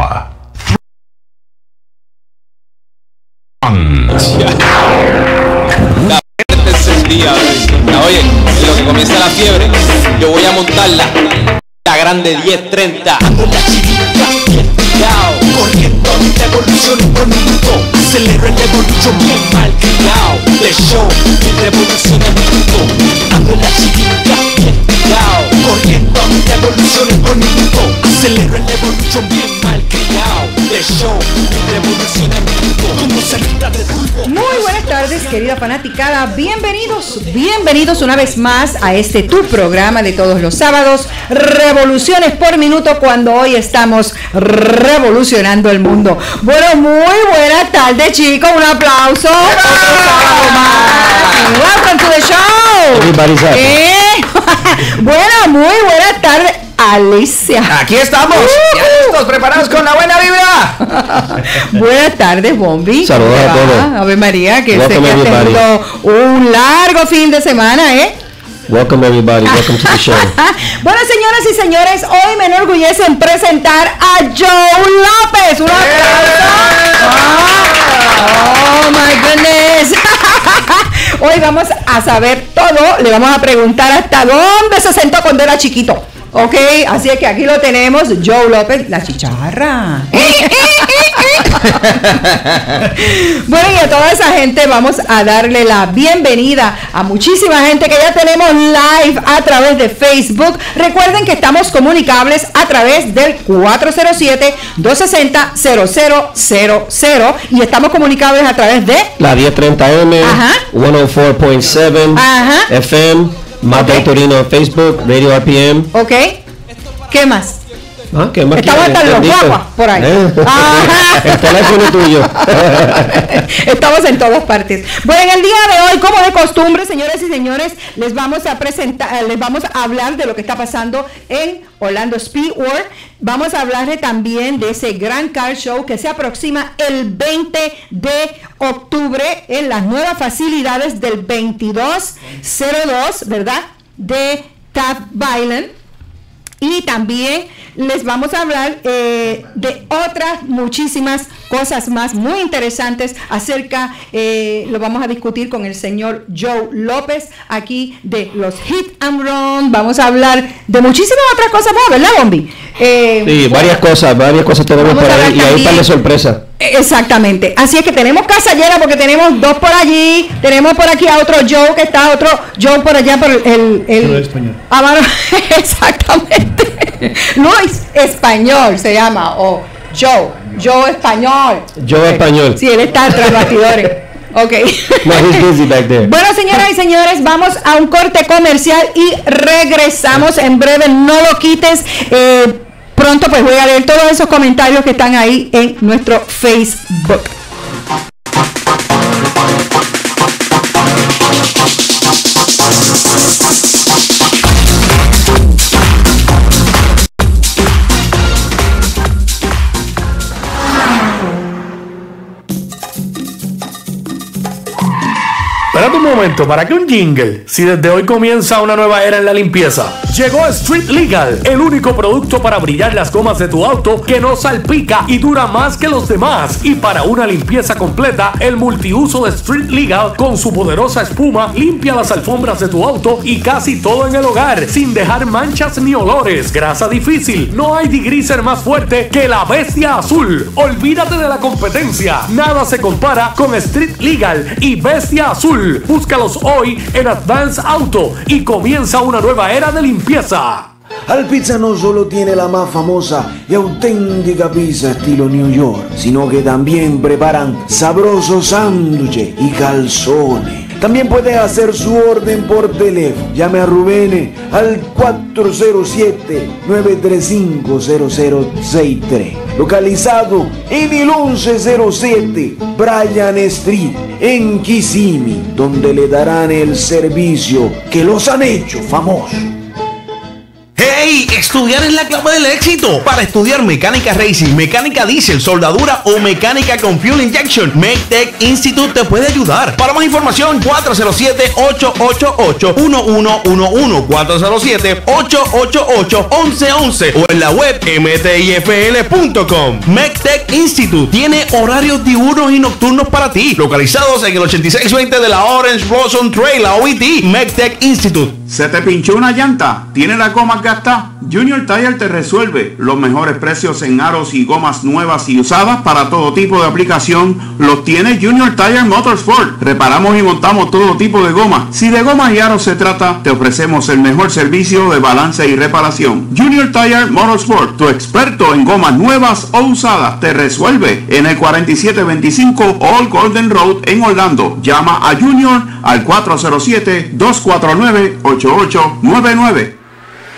Now. encendida, Oye, en lo que comienza la fiebre, yo voy a montarla. La grande 1030. Ando en la chiquita, bien tirado Corriendo en un minuto Acelero el evolution bien mal criado The show, mi revolución en minuto Ando en la chiquita, bien Corriendo en un minuto Acelero el evolution bien Muy buenas tardes, querida fanaticada. Bienvenidos, bienvenidos una vez más a este tu programa de todos los sábados, Revoluciones por Minuto, cuando hoy estamos revolucionando el mundo. Bueno, muy buenas tardes, chicos. Un aplauso. Otro sábado más. Welcome to the show. ¿Eh? bueno, muy buenas tardes, Alicia. Aquí estamos, ya listos, preparados con la buena vibra. Buenas tardes, Bombi. Saludos ¿Cómo a todos. Ave María, que sé Welcome, everybody. tenido un largo fin de semana, ¿eh? Welcome everybody, welcome to the show. bueno, señoras y señores, hoy me enorgullece en presentar a Joe López. Un aplauso. Ah, Oh my goodness. Hoy vamos a saber todo. Le vamos a preguntar hasta dónde se sentó cuando era chiquito. Ok, así es que aquí lo tenemos, Joe López, la chicharra. bueno, y a toda esa gente vamos a darle la bienvenida a muchísima gente que ya tenemos live a través de Facebook. Recuerden que estamos comunicables a través del 407-260-0000 y estamos comunicables a través de La 1030M, Ajá. 104.7 Ajá. FM, Mate Ok. Torino en Facebook, Radio RPM. ¿Ok? ¿Qué más? Ah, hasta en los guaguas, por ahí. Eh. Ajá. El teléfono tuyo. Estamos en todas partes. Bueno, en el día de hoy, como de costumbre, señores y señores, les vamos a presentar, eh, les vamos a hablar de lo que está pasando en Orlando Speed World. Vamos a hablarle también de ese gran car show que se aproxima el 20 de octubre en las nuevas facilidades del 2202, ¿verdad? De Taft Island. Y también les vamos a hablar eh, de otras muchísimas cosas más muy interesantes acerca, eh, lo vamos a discutir con el señor Joe López aquí de los Hit and Run. Vamos a hablar de muchísimas otras cosas más, ¿verdad, Bombi? Eh, Sí, varias cosas, varias cosas tenemos por ahí y hay un par de también- sorpresas. Exactamente. Así es que tenemos casa llena porque tenemos dos por allí, tenemos por aquí a otro Joe que está, otro Joe por allá por el... el, el- español. Ah, bueno, exactamente. Luis Español se llama, o Joe, Joe Español. Ok. Español. Sí, él está tras bastidores. Ok. Bueno, señoras y señores, vamos a un corte comercial y regresamos en breve. No lo quites. Eh, pronto pues voy a leer todos esos comentarios que están ahí en nuestro Facebook. ¿Para qué un jingle? Si desde hoy comienza una nueva era en la limpieza. Llegó Street Legal, el único producto para brillar las gomas de tu auto que no salpica y dura más que los demás. Y para una limpieza completa, el multiuso de Street Legal con su poderosa espuma limpia las alfombras de tu auto y casi todo en el hogar, sin dejar manchas ni olores. Grasa difícil, no hay degreaser más fuerte que la bestia azul. Olvídate de la competencia, nada se compara con Street Legal y Bestia Azul. Búscalos hoy en Advance Auto y comienza una nueva era de limpieza. Alpizza no solo tiene la más famosa y auténtica pizza estilo New York, sino que también preparan sabrosos sándwiches y calzones. También puede hacer su orden por teléfono. Llame a Rubén al 407-935-0063. Localizado en el 1107 Bryan Street en Kissimmee, donde le darán el servicio que los han hecho famosos. Hey, ¡Ey! Estudiar es la clave del éxito. Para estudiar mecánica racing, mecánica diésel, soldadura o mecánica con fuel injection, MakeTech Institute te puede ayudar. Para más información, 407-888-1111, 407-888-1111 o en la web mtifl.com. MakeTech Institute tiene horarios diurnos y nocturnos para ti, localizados en el 8620 de la Orange Blossom Trail, la OIT, MakeTech Institute. ¿Se te pinchó una llanta? ¿Tiene la goma gastada? Junior Tire te resuelve. Los mejores precios en aros y gomas nuevas y usadas para todo tipo de aplicación los tiene Junior Tire Motorsport. Reparamos y montamos todo tipo de goma. Si de gomas y aros se trata, te ofrecemos el mejor servicio de balance y reparación. Junior Tire Motorsport, tu experto en gomas nuevas o usadas, te resuelve en el 4725 All Golden Road en Orlando. Llama a Junior al 407 249 8899.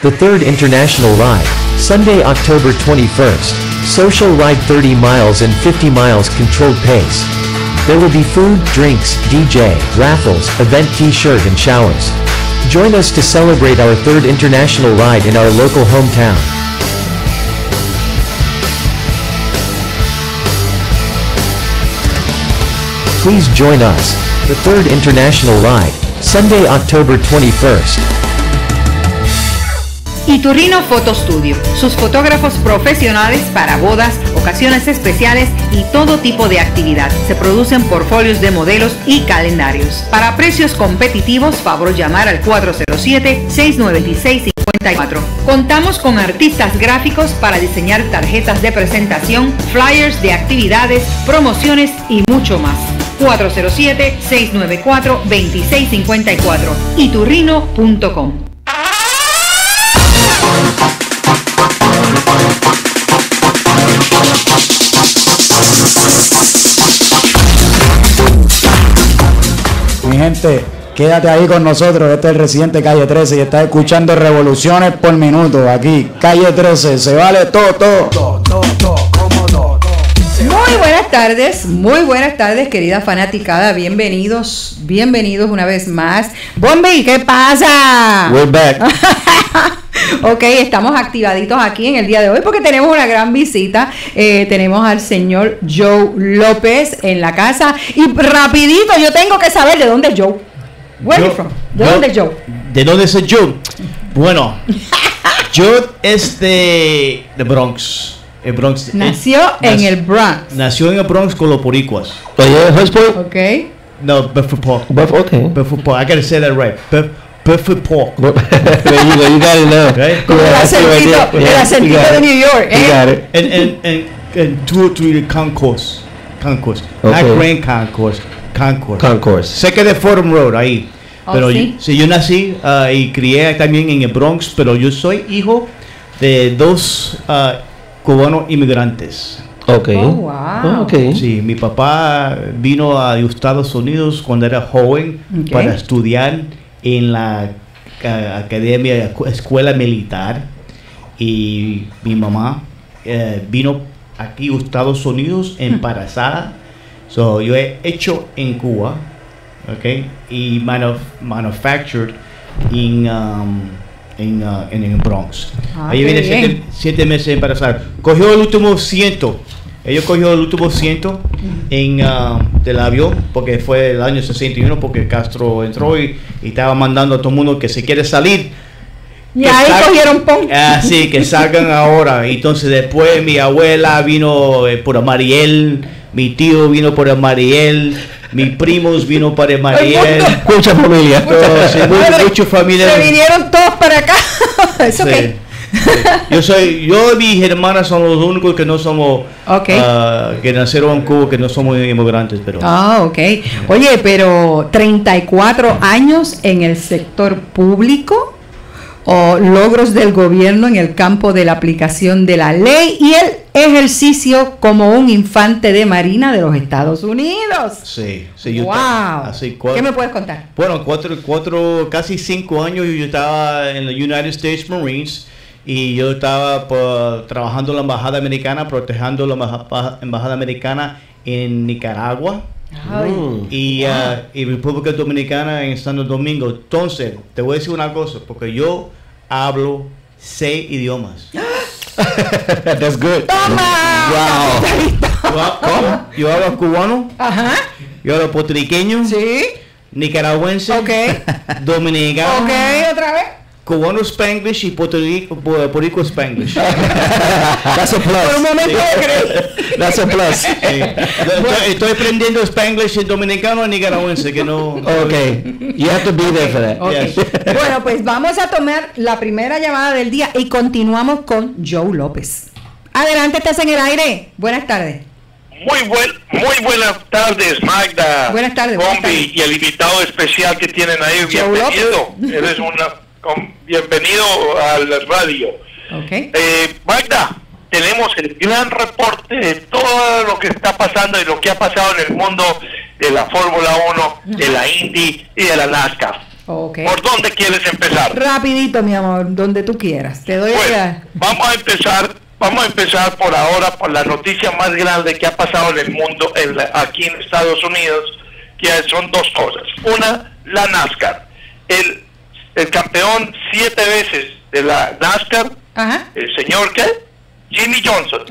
The third international ride, Sunday, October 21st. Social ride 30 miles and 50 miles controlled pace. There will be food, drinks, DJ, raffles, event t-shirt and showers. Join us to celebrate our third international ride in our local hometown. Please join us, the third international ride, Sunday, October 21st. Iturrino Photo Studio, sus fotógrafos profesionales para bodas, ocasiones especiales y todo tipo de actividad. Se producen portfolios de modelos y calendarios. Para precios competitivos, favor llamar al 407-696-54. Contamos con artistas gráficos para diseñar tarjetas de presentación, flyers de actividades, promociones y mucho más. 407-694-2654 iturrino.com gente, quédate ahí con nosotros. Este es el residente Calle 13 y estás escuchando Revoluciones por Minuto. Aquí, Calle 13, se vale todo, todo. Muy buenas tardes, muy buenas tardes, querida fanaticada. Bienvenidos, bienvenidos una vez más. Bombay, ¿qué pasa? We're back. ok, estamos activaditos aquí en el día de hoy porque tenemos una gran visita. Eh, tenemos al señor Joe López en la casa. Y rapidito, yo tengo que saber de dónde es Joe. Where from? ¿De yo- dónde es Joe? ¿De dónde es Joe? Bueno, Joe es de, de Bronx. El Bronx. Nació eh, en nac- el Bronx. Nació en el Bronx con los boricuas. Ok. No, Bedford Park. okay. Bedford Park. I gotta say that right. Bedford Park. There you go. You got it now. Okay? Como el acentito, el acentito de New York, You ¿eh? got it. And, and, and, and two or three concourse. Concourse. Okay. Not Grand Concourse. Concourse. Concourse. Cerca de Fordham Road, ahí. Oh, pero ¿sí? sí, yo nací ah, y crié también en el Bronx, pero yo soy hijo de dos ah, cubanos inmigrantes. Okay. Oh, wow. Oh, okay. Sí, mi papá vino a Estados Unidos cuando era joven Ok. para estudiar en la academia, escu- escuela militar. Y mi mamá eh, vino aquí a Estados Unidos embarazada. So, yo he hecho en Cuba, okay, y manuf- manufactured in, um, en, uh, en el Bronx. Ah, Ahí viene siete meses embarazada. Cogió el último ciento. Ellos cogió el último ciento en, uh, del avión porque fue el año 61 porque Castro entró y, y estaba mandando a todo el mundo que se quiere salir. Y que ahí cogieron pon. Ah, sí, que salgan ahora. Entonces después mi abuela vino eh, por Mariel, mi tío vino por Mariel, mis primos vino para Mariel. Mucha familia. Todos, sí, mu- Madre, mucha familia. Se vinieron todos para acá. ¿Eso Sí. qué? Yo soy, yo y mis hermanas son los únicos que no somos, ah, que nacieron en Cuba, que no somos inmigrantes, pero. Ah, ok. Oye, pero 34 años en el sector público o logros del gobierno en el campo de la aplicación de la ley y el ejercicio como un infante de marina de los Estados Unidos. Sí, sí, yo wow. así, ¿Qué me puedes contar? Bueno, cuatro, cuatro, casi cinco años yo estaba en los United States Marines y yo estaba trabajando en la embajada americana, protegiendo la embaja- embajada americana en Nicaragua Ay. y, ah, y República Dominicana en Santo Domingo. Entonces, te voy a decir una cosa, porque yo hablo seis idiomas. That's good. Wow. Yo hablo cubano, Ajá. yo hablo puertorriqueño, Sí. nicaragüense, Ok. dominicano, Ok, otra vez. Cubano spanglish y puertorrico, pu- puerto spanglish. That's a Por un plus. momento. That's a plus. Sí. Estoy, estoy aprendiendo spanglish y dominicano y nicaragüense, que no... Okay. You have to be there for that. Ok. Yes. Bueno, pues vamos a tomar la primera llamada del día y continuamos con Joe López. Adelante, estás en el aire. Buenas tardes. Muy, buen, muy buenas tardes, Magda. Buenas tardes, buenas Combi, tardes. y el invitado especial que tienen ahí. Joe Bienvenido. Eres una, com- bienvenido al radio. Ok. Eh, Magda, tenemos el gran reporte de todo lo que está pasando y lo que ha pasado en el mundo de la Fórmula 1, de la Indy y de la NASCAR. Ok. ¿Por dónde quieres empezar? Rapidito, mi amor, donde tú quieras. Te doy Bueno, la- vamos a empezar, vamos a empezar por ahora por la noticia más grande que ha pasado en el mundo, en la- aquí en Estados Unidos, que son dos cosas. Una, la NASCAR. El, el campeón siete veces de la NASCAR, Ajá. el señor qué? Jimmy Johnson,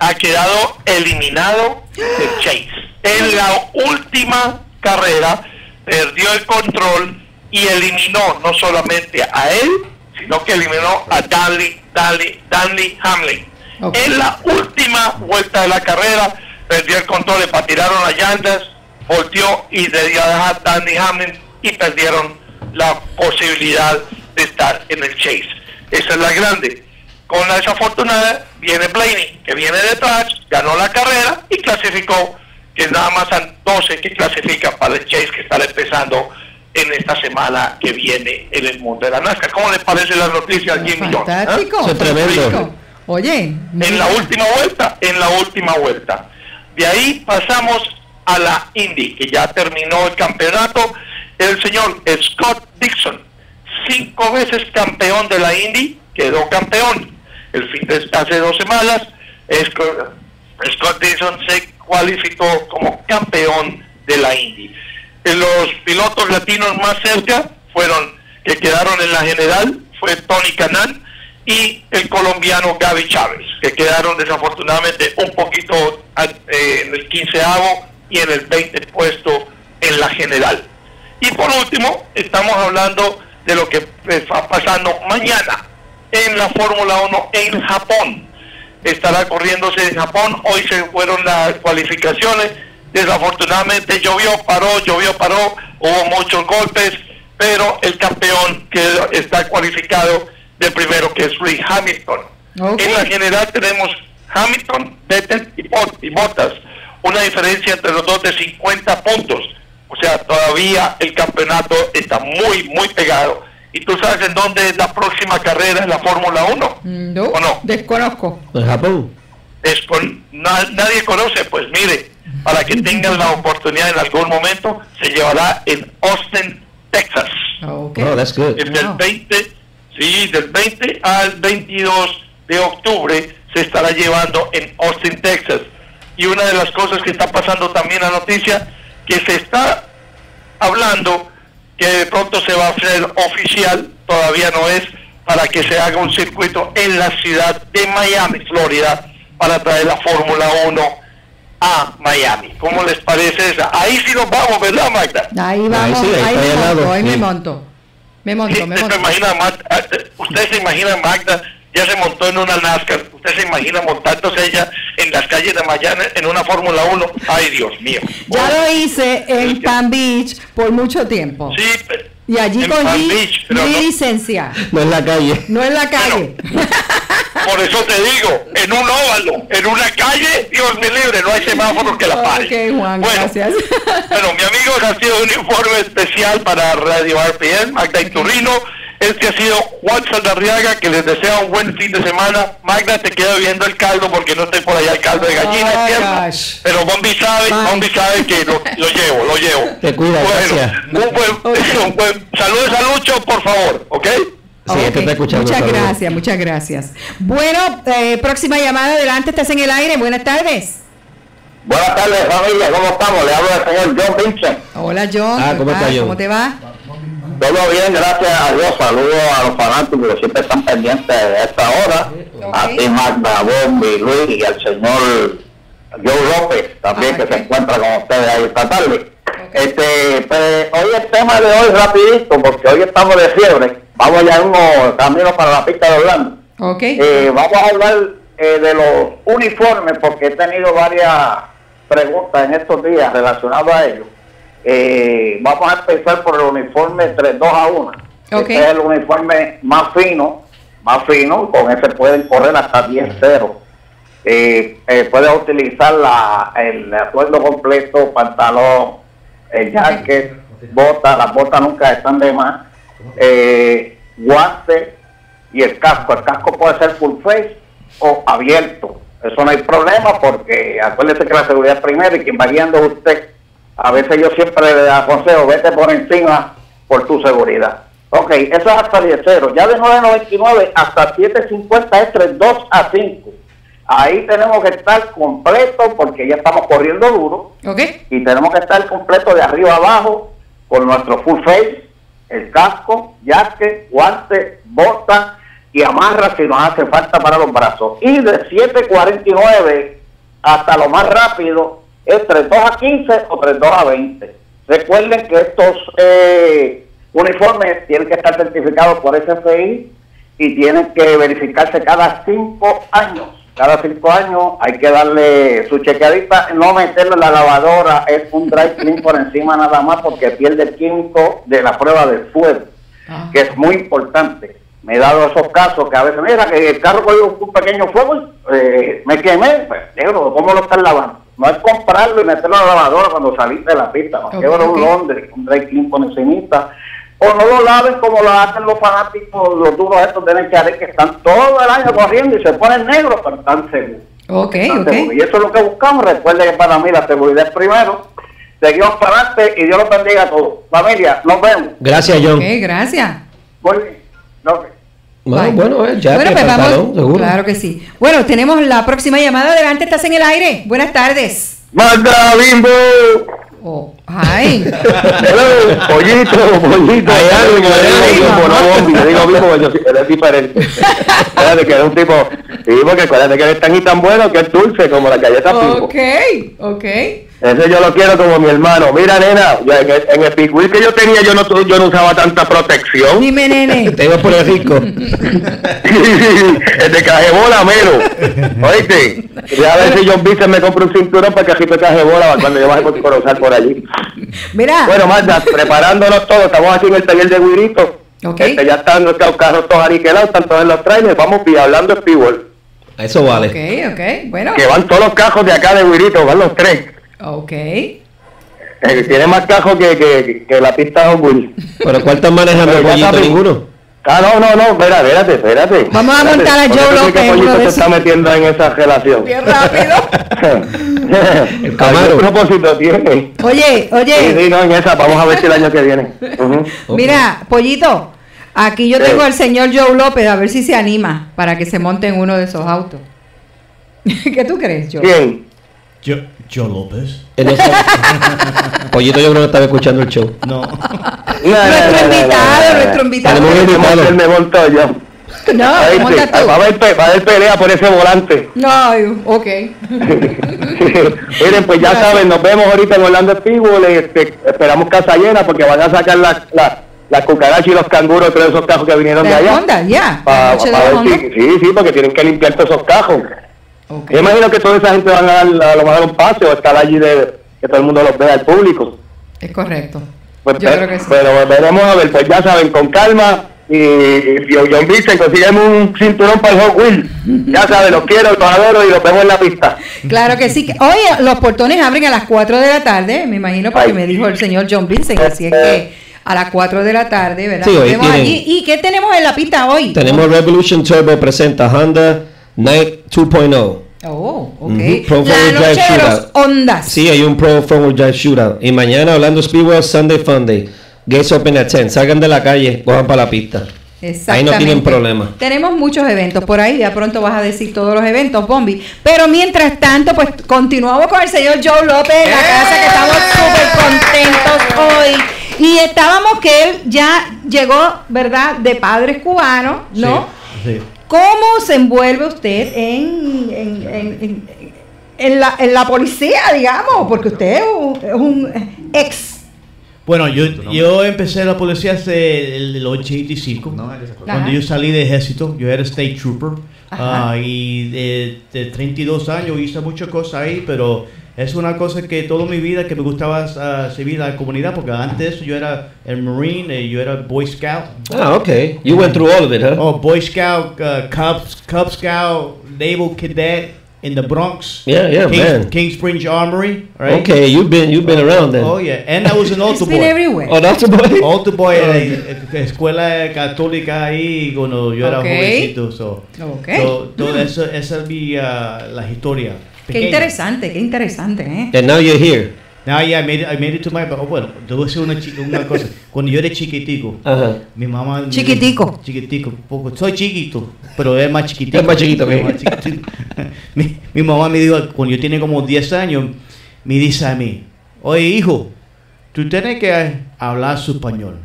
ha quedado eliminado de Chase. En la última carrera perdió el control y eliminó no solamente a él, sino que eliminó a Danley, Danley, Danley Hamlin. En la última vuelta de la carrera perdió el control, le patinaron las llantas, volteó y le dio a dejar Danley Hamlin y perdieron la posibilidad de estar en el Chase. Esa es la grande. Con la desafortunada viene Blaney, que viene detrás, ganó la carrera y clasificó, que nada más han 12 que clasifican para el Chase que estará empezando en esta semana que viene en el mundo de la NASCAR. ¿Cómo les parece la noticia a Jimmy eh? Fantástico. Tremendo. fantástico. Oye. En la última vuelta, en la última vuelta. De ahí pasamos a la Indy, que ya terminó el campeonato. El señor Scott Dixon, cinco veces campeón de la Indy, quedó campeón. El fin de hace dos semanas, Sc- Scott Dixon se cualificó como campeón de la Indy. Los pilotos latinos más cerca fueron, que quedaron en la general, fue Tony Canan y el colombiano Gaby Chávez, que quedaron desafortunadamente un poquito eh, en el 15 y en el 20 puesto en la general. Y por último, estamos hablando de lo que está pasando mañana en la Fórmula 1 en Japón. Estará corriéndose en Japón, hoy se fueron las cualificaciones, desafortunadamente llovió, paró, llovió, paró, hubo muchos golpes, pero el campeón que está cualificado de primero, que es Lee Hamilton. En la general tenemos Hamilton, Vettel y Bottas, una diferencia entre los dos de 50 puntos. O sea, todavía el campeonato está muy, muy pegado. ¿Y tú sabes en dónde es la próxima carrera en la Fórmula 1? No, ¿O no? desconozco. En Japón. Es con, na- nadie conoce, pues mire, para que tengan la oportunidad en algún momento, se llevará en Austin, Texas. Ok. Oh, that's good. Desde el 20, sí, del 20 al 22 de octubre se estará llevando en Austin, Texas. Y una de las cosas que está pasando también la noticia, que se está hablando que de pronto se va a hacer oficial, todavía no es, para que se haga un circuito en la ciudad de Miami, Florida, para traer la Fórmula 1 a Miami. ¿Cómo les parece esa? Ahí sí nos vamos, ¿verdad, Magda? Ahí vamos, sí, ahí me lado, monto, ahí me monto. Me monto, Sí, me monto. imagina, Magda, eh, usted se imagina Magda, ya se montó en una NASCAR, usted se imagina montándose ella calles de Miami en una Fórmula 1, ay Dios mío. Ya lo hice en Palm Beach por mucho tiempo. Sí, pe- Y allí cogí Beach, pero mi no- licencia. No en la calle. No en la calle. por eso te digo, en un óvalo, en una calle, Dios me libre, no hay semáforo que la pare. ok, Juan, Bueno, gracias. Bueno, mi amigo, ha sido un informe especial para Radio RPN, Magda Iturrino. Este ha sido Juan Saldarriaga, que les desea un buen fin de semana. Magda, te quedo viendo el caldo porque no estoy por allá el caldo de gallina, Oh. Pero Bombi sabe. Bombi sabe que lo, lo llevo, lo llevo. Te cuida, gracias. Bueno, un buen, un buen, saludos a Lucho, por favor, ¿ok? Sí, este Ok, está escuchando. Muchas saludos. gracias, muchas gracias. Bueno, eh, próxima llamada, adelante, estás en el aire. Buenas tardes. Buenas tardes, familia, ¿cómo estamos? Le hablo al señor John Vincent. Hola, John. Ah, ¿qué ¿cómo está? John? ¿Cómo te va? Todo bien, gracias a Dios. Saludos a los fanáticos que siempre están pendientes de esta hora. A ti, Magda, Bombi, Luis y al señor Joe López también que se encuentra con ustedes ahí esta tarde. Este, pues, hoy el tema de hoy rapidito, porque hoy estamos de fiebre. Vamos ya uno camino para la pista de Orlando. Eh, vamos a hablar eh, de los uniformes porque he tenido varias preguntas en estos días relacionadas a ellos. Eh, vamos a empezar por el uniforme 3 2 a 1. Este es el uniforme más fino, más fino, con ese pueden correr hasta 10-0. Eh, eh, puedes utilizar la, el atuendo completo, pantalón, el jacket, botas, las botas nunca están de más, eh, guantes y el casco. El casco puede ser full face o abierto. Eso no hay problema porque acuérdese que la seguridad es primero y quien va guiando es usted. A veces yo siempre le aconsejo, vete por encima por tu seguridad. Ok, eso es hasta 10 0. Ya de 9.99 hasta 7.50 es 3, 2 a 5. Ahí tenemos que estar completo porque ya estamos corriendo duro. Y tenemos que estar completo de arriba abajo con nuestro full face, el casco, jacket, guantes, botas y amarra si nos hace falta para los brazos. Y de 7.49 hasta lo más rápido es 3.2 a 15 o 3.2 a 20. Recuerden que estos eh, uniformes tienen que estar certificados por SFI y tienen que verificarse cada 5 años. Cada 5 años hay que darle su chequeadita, no meterlo en la lavadora, es un dry clean por encima nada más porque pierde el químico de la prueba del fuego, que es muy importante. Me he dado esos casos que a veces, mira, que el carro cogió un pequeño fuego, eh, me quemé, pues, negro, ¿cómo lo están lavando? No es comprarlo y meterlo en la lavadora cuando saliste de la pista, no Ok, es ok. un Londres, un dry clean por encimita. O no lo laven como lo hacen los fanáticos, los duros estos de NHR que están todo el año corriendo y se ponen negros, pero están seguros. Ok, Están ok. seguros. Y eso es lo que buscamos. Recuerde que para mí la seguridad es primero. Seguimos para adelante y Dios los bendiga a todos. Familia, nos vemos. Gracias, John. Ok, gracias. Muy bien. No, Bueno, bueno, eh, ya bueno, pues vamos. pantalón, seguro. Claro que sí. Bueno, tenemos la próxima llamada. Adelante, estás en el aire. Buenas tardes. ¡Magda Bimbo! Oh, ay. Pollito, pollito. Hay algo, hay Yo digo algo. No yo- diferente. Espérate, que es un tipo, sí, porque acuérdate que él es tan y tan bueno que es dulce como la galleta. Ok, ok. Ese yo lo quiero como mi hermano. Mira, nena, yo en el, en el picuil que yo tenía yo no, yo no usaba tanta protección. Dime, nene. Te iba por el rico. el de cajebola mero. Oíste, ya a ver si John Vincent me compra un cinturón para que así me cajebola cuando yo baje por Corozal por allí. Mira. Bueno, Marta, preparándonos todos, estamos aquí en el taller de Guirito. Ok. Este, ya están nuestros carros todos aniquilados, están todos en los trailers, vamos y hablando de Speedball. Eso vale. Ok, ok. Bueno. Que van todos los cajos de acá de Guirito, van los tres. Ok. Eh, tiene más cajos que, que, que la pista de Will. ¿Pero cuál están manejando, pollito? Ninguno. Ah, no, no, no, espera, espérate, espérate. Vamos a montar a Joe López uno Pollito se está metiendo en esa relación. Bien rápido. El Camaro. propósito tiene? Oye, Sí, oye. sí, no, en esa, vamos a ver si el año que viene. Ujú. Mira, pollito. Aquí yo tengo al señor Joe López, a ver si se anima para que se monte en uno de esos autos. ¿Qué tú crees, Joe? ¿Quién? Yo, yo López. Pollito yo creo que estaba escuchando el show. No. Nuestro invitado, nuestro invitado. Tenemos me montó yo. No, monta tú. va, a haber, va a haber pelea por ese volante. No, ok. Miren, pues ya saben, nos vemos ahorita en Orlando Speedball. Este, esperamos casa llena porque van a sacar las las las cucarachas y los canguros, todos esos cajos que vinieron de De allá. Honda, ya. Pa- de si- sí, sí, porque tienen que limpiar todos esos cajos. Yo imagino que toda esa gente van a dar, a lo mejor un pase o estar allí de que todo el mundo los vea al público. Es correcto. Pues, Yo pe- creo que sí. Pero veremos a ver, pues ya saben, con calma. Y, y John Vincent consígueme un cinturón para el Hot. Ya saben, los quiero, los adoro y los vemos en la pista. Claro que sí. Oye, los portones abren a las 4 de la tarde, me imagino, porque me dijo el señor John Vincent. Así es que a las 4 de la tarde, ¿verdad? Sí, hoy vemos tienen- allí. ¿Y qué tenemos en la pista hoy? Tenemos Revolution Turbo presenta Honda Night 2.0. Oh, ok. Ujú, Pro La noche Drive de los. Ondas. Sí, hay un Pro Forward Drive Shootout. Y mañana Orlando Speedway Sunday Funday. Gates Open at 10. Salgan de la calle, cojan para la pista. Ahí no tienen problema. Tenemos muchos eventos por ahí, ya pronto vas a decir todos los eventos, Bombi. Pero mientras tanto, pues continuamos con el señor Joe López en la casa, que estamos súper contentos hoy. Y estábamos que él ya llegó, ¿verdad?, de padres cubanos, ¿no? Sí. ¿Cómo se envuelve usted en, en, en- en- en la, en la policía, digamos? Porque usted es un, es un ex. Bueno, yo, yo empecé la policía hace el, el 85. Cuando Ajá. yo salí de ejército, yo era state trooper. Ah, y de, de 32 años hice muchas cosas ahí, pero es una cosa que toda mi vida que me gustaba ah, servir a la comunidad, porque antes yo era el Marine, eh, yo era Boy Scout. Ah, okay. You went through all of it, huh? Oh, Boy Scout, uh, Cub, Cub Scout, Naval Cadet in the Bronx. Yeah, yeah, King, man. King Springs Armory, right? Okay, you've been you've been around then. Oh yeah, and I was an altar boy. been everywhere. Oh, altar boy? Altar boy, eh, escuela católica ahí cuando yo era Ok. jovencito. So, Ok. so, todo eso, esa es mi, ah, la historia. Qué interesante, qué interesante, ¿eh? And now you're here. Now, yeah, I made it, I made it to my... oh, bueno, te voy a decir una, una cosa. Cuando yo era chiquitico, Ajá. mi mamá... me Chiquitico. dijo- chiquitico, poco. Soy chiquito, pero es más chiquitico. Es más chiquito que más chiquitico. mi, mi mamá me dijo, cuando yo tenía como 10 años, me dice a mí, oye, hijo, tú tienes que hablar su español.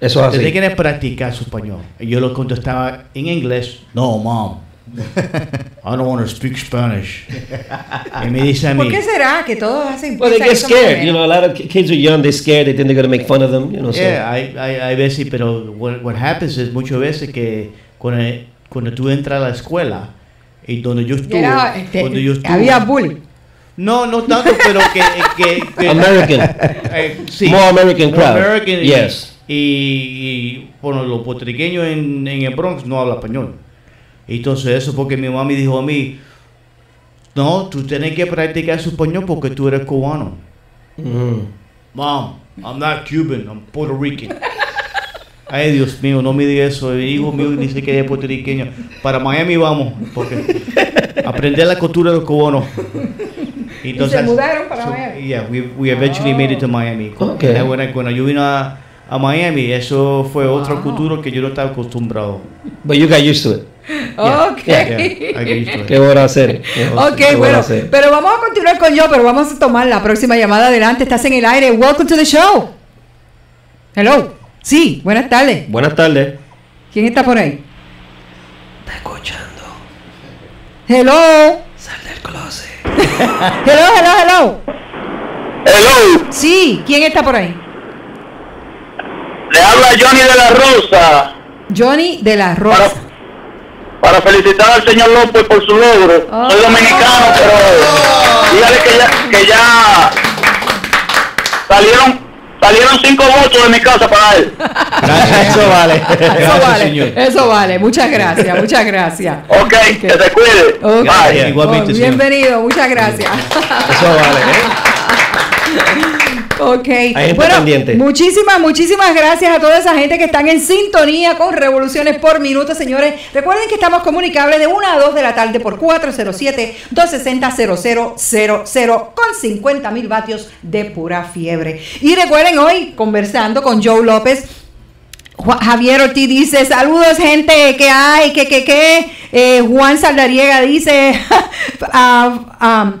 Eso es así. Tienes que practicar su español. Y yo lo contestaba en inglés. No, mom. I don't want to speak Spanish. y me dice a mí... ¿Por qué será que todos hacen Well, they get scared. You know, a lot of ki- kids are young. They're scared. They think they're gonna make fun of them. You know. So. Yeah, hay, hay, hay veces, pero what, what happens es muchas veces que cuando, cuando tú entras a la escuela y donde yo estuve, Era, este, cuando yo estuve- había bullying. No, no tanto, pero que, que, que- American. Eh, sí. More American More crowd. American y- Yes. Y, y, bueno, los puertorriqueños en, en el Bronx no hablan español. Entonces eso porque mi mamá me dijo a mí, no, tú tienes que practicar su español porque tú eres cubano. Mm. Mom, I'm not Cuban, I'm Puerto Rican. Ay, Dios mío, no me digas eso. El hijo mío dice que es puertorriqueño. Para Miami vamos, porque aprender la cultura de los cubanos. Y se mudaron para Miami. Yeah, we, we eventually made it to Miami. Okay. Cuando, cuando yo vine a, a Miami, eso fue otra cultura que yo no estaba acostumbrado. But you got used to it. Ok. Qué bueno hacer. Ok, bueno bueno, hacer. pero vamos a continuar con yo, pero vamos a tomar la próxima llamada adelante. Estás en el aire. Welcome to the show. Hello. Sí, buenas tardes. Buenas tardes. ¿Quién está por ahí? Está escuchando. Hello. Sal del closet. hello, hello, hello. Hello, Sí, ¿quién está por ahí? le habla Johnny de la Rosa Johnny de la Rosa. para felicitar al señor López por su logro. Soy dominicano, pero dígale que ya, que ya salieron salieron cinco votos de mi casa para él. Eso vale. Eso vale, eso vale. Muchas gracias, muchas gracias. Ok, que se cuide. Ok. Gracias, igualmente, Oh, señor. bienvenido, muchas gracias. Eso vale. Ok. bueno, pendiente. muchísimas, muchísimas gracias a toda esa gente que están en sintonía con Revoluciones por Minuto, señores. Recuerden que estamos comunicables de 1 a 2 de la tarde por 407-260-0000 con 50 mil vatios de pura fiebre. Y recuerden hoy conversando con Joe López. Javier Ortiz dice, saludos gente, que hay? que que que Eh, Juan Saldariega dice, ah,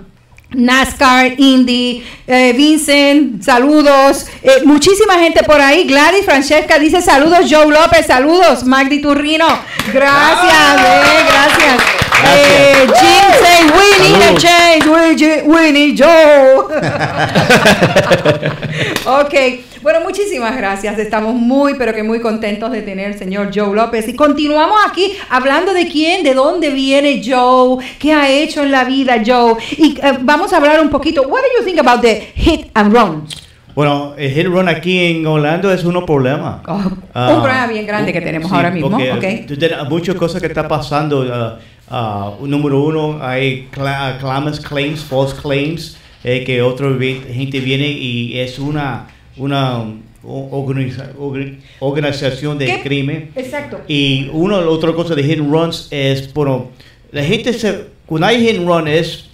NASCAR, Indy, eh, Vincent, saludos. Eh, muchísima gente por ahí. Gladys Francesca dice saludos. Joe López, saludos. Magdi Turrino, gracias, eh, gracias. Eh, Jim say we need a change, need Joe. ok, bueno, muchísimas gracias. Estamos muy, pero que muy contentos de tener al señor Joe López. Y continuamos aquí hablando de quién, de dónde viene Joe, qué ha hecho en la vida Joe. Y eh, vamos a hablar un poquito. What do you think about the hit and run? Bueno, el hit and run aquí en Orlando es un problema. Oh, Ah, un problema bien grande que tenemos sí, ahora mismo. muchas cosas que están pasando. ah, ah, número uno, hay cla- claims, claims, false claims, eh, que otra gente viene y es una, una organiza- orga- organización de ¿Qué? crimen. Exacto. Y una otra cosa de hit and runs es, bueno, la gente se, cuando hay hit and run es,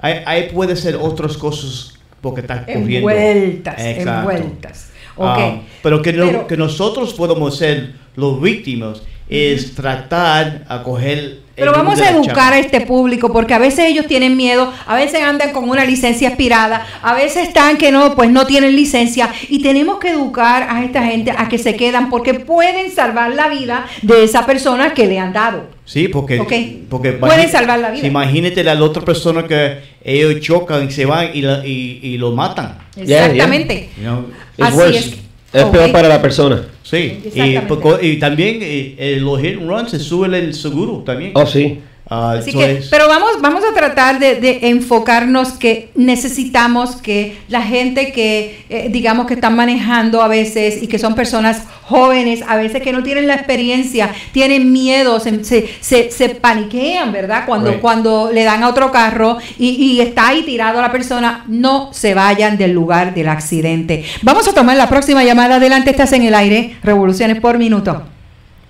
ahí, ahí puede ser otras cosas porque está corriendo. Envueltas, Exacto. envueltas. Ah, pero, que no- Pero- que nosotros podemos ser los víctimas es tratar a coger... Pero vamos a educar a este público porque a veces ellos tienen miedo, a veces andan con una licencia expirada, a veces están que no, pues no tienen licencia y tenemos que educar a esta gente a que se quedan porque pueden salvar la vida de esa persona que le han dado. Sí, porque, Ok. porque Pueden salvar la vida. Imagínate la otra persona que ellos chocan y se van y, la- y, y lo matan. Exactamente. You know? Es Así worse. es. Es peor para la persona. Sí, y, también eh, eh, los hit and runs se sube el seguro también. Oh, sí. Ah, Así eso que, es- pero vamos, vamos a tratar de, de enfocarnos que necesitamos que la gente que, eh, digamos, que están manejando a veces y que son personas jóvenes, a veces que no tienen la experiencia, tienen miedo, se, se, se- se paniquean, ¿verdad? Cuando, Right. cuando le dan a otro carro y, y está ahí tirado la persona, no se vayan del lugar del accidente. Vamos a tomar la próxima llamada. Adelante, estás en el aire. Revoluciones por minuto.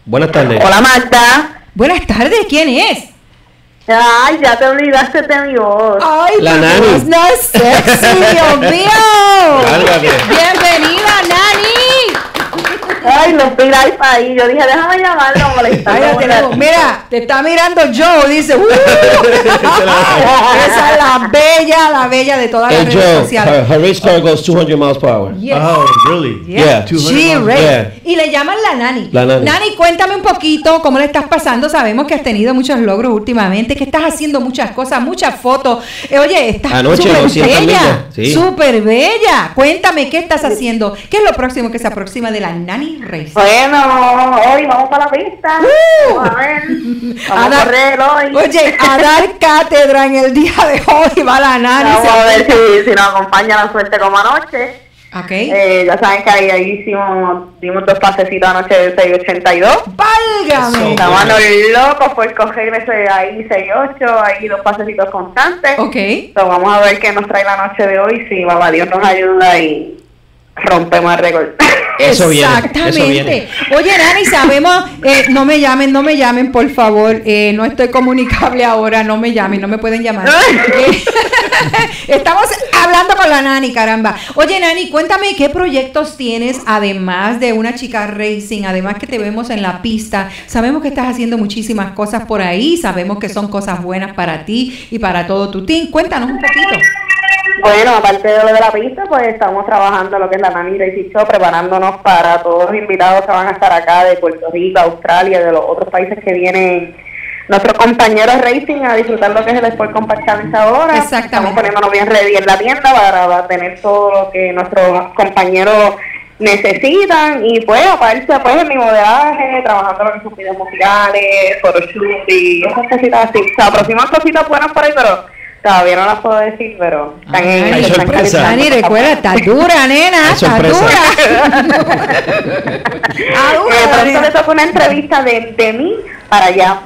Buenas tardes. Hola Marta. Buenas tardes, ¿quién es? Ay, ya te olvidaste de mi voz. Ay, La Nani. no es sexy, Dios mío. Bienvenida, Nani. Ay, los piráis ahí. Yo dije, déjame llamarlo, molestarlo. Mira, te está mirando Joe, dice. "Uh". Esa es la bella, la bella de todas las Hey redes Joe, sociales. her, her race car goes 200 miles per hour. Yes. Oh, really? Yeah. Ray. Yeah. Y le llaman la Nani. La Nani. cuéntame un poquito cómo le estás pasando. Sabemos que has tenido muchos logros últimamente, que estás haciendo muchas cosas, muchas fotos. Eh, oye, estás Anoche, súper 200 bella. sí. Súper bella. Cuéntame, ¿qué estás haciendo? ¿Qué es lo próximo que se aproxima de la Nani Race? Bueno, hoy vamos para la pista. Uh. Vamos a ver. A Vamos a dar- correr hoy. Oye, a dar cátedra en el día de hoy va la Nani. Vamos a ver si, si nos acompaña la suerte como anoche. Ok. Eh, ya saben que ahí, ahí hicimos, dimos dos pasecitos anoche de 682. ¡Válgame! Estaban los locos por coger ese ahí 68, ahí dos pasecitos constantes. Ok. So, vamos a ver qué nos trae la noche de hoy. Si mamá Dios nos ayuda y rompemos el récord. Eso viene, eso Exactamente. viene. Oye, Nani, sabemos, eh, no me llamen, no me llamen, por favor. eh, no estoy comunicable ahora, no me llamen, no me pueden llamar. Eh, Estamos hablando con la Nani, caramba. Oye, Nani, cuéntame qué proyectos tienes, además de una chica racing, además que te vemos en la pista. Sabemos que estás haciendo muchísimas cosas por ahí, sabemos que son cosas buenas para ti y para todo tu team. Cuéntanos un poquito. Bueno, aparte de lo de la pista, pues estamos trabajando lo que es la Nani Racing Show, preparándonos para todos los invitados que van a estar acá de Puerto Rico, Australia, de los otros países que vienen nuestros compañeros racing a disfrutar lo que es el Sport Compact Challenge ahora. Exactamente. Estamos poniéndonos bien ready en la tienda para, para tener todo lo que nuestros compañeros necesitan y pues aparte pues en mi modelaje, trabajando lo que son videos musicales, photoshoot y esas cositas así. Se aproximan cositas buenas por ahí, pero todavía no las puedo decir, pero están en Ay, Hay están sorpresa. a recuerda, está dura, nena, está dura. Ah, nena. le toca una entrevista de, de mí para allá.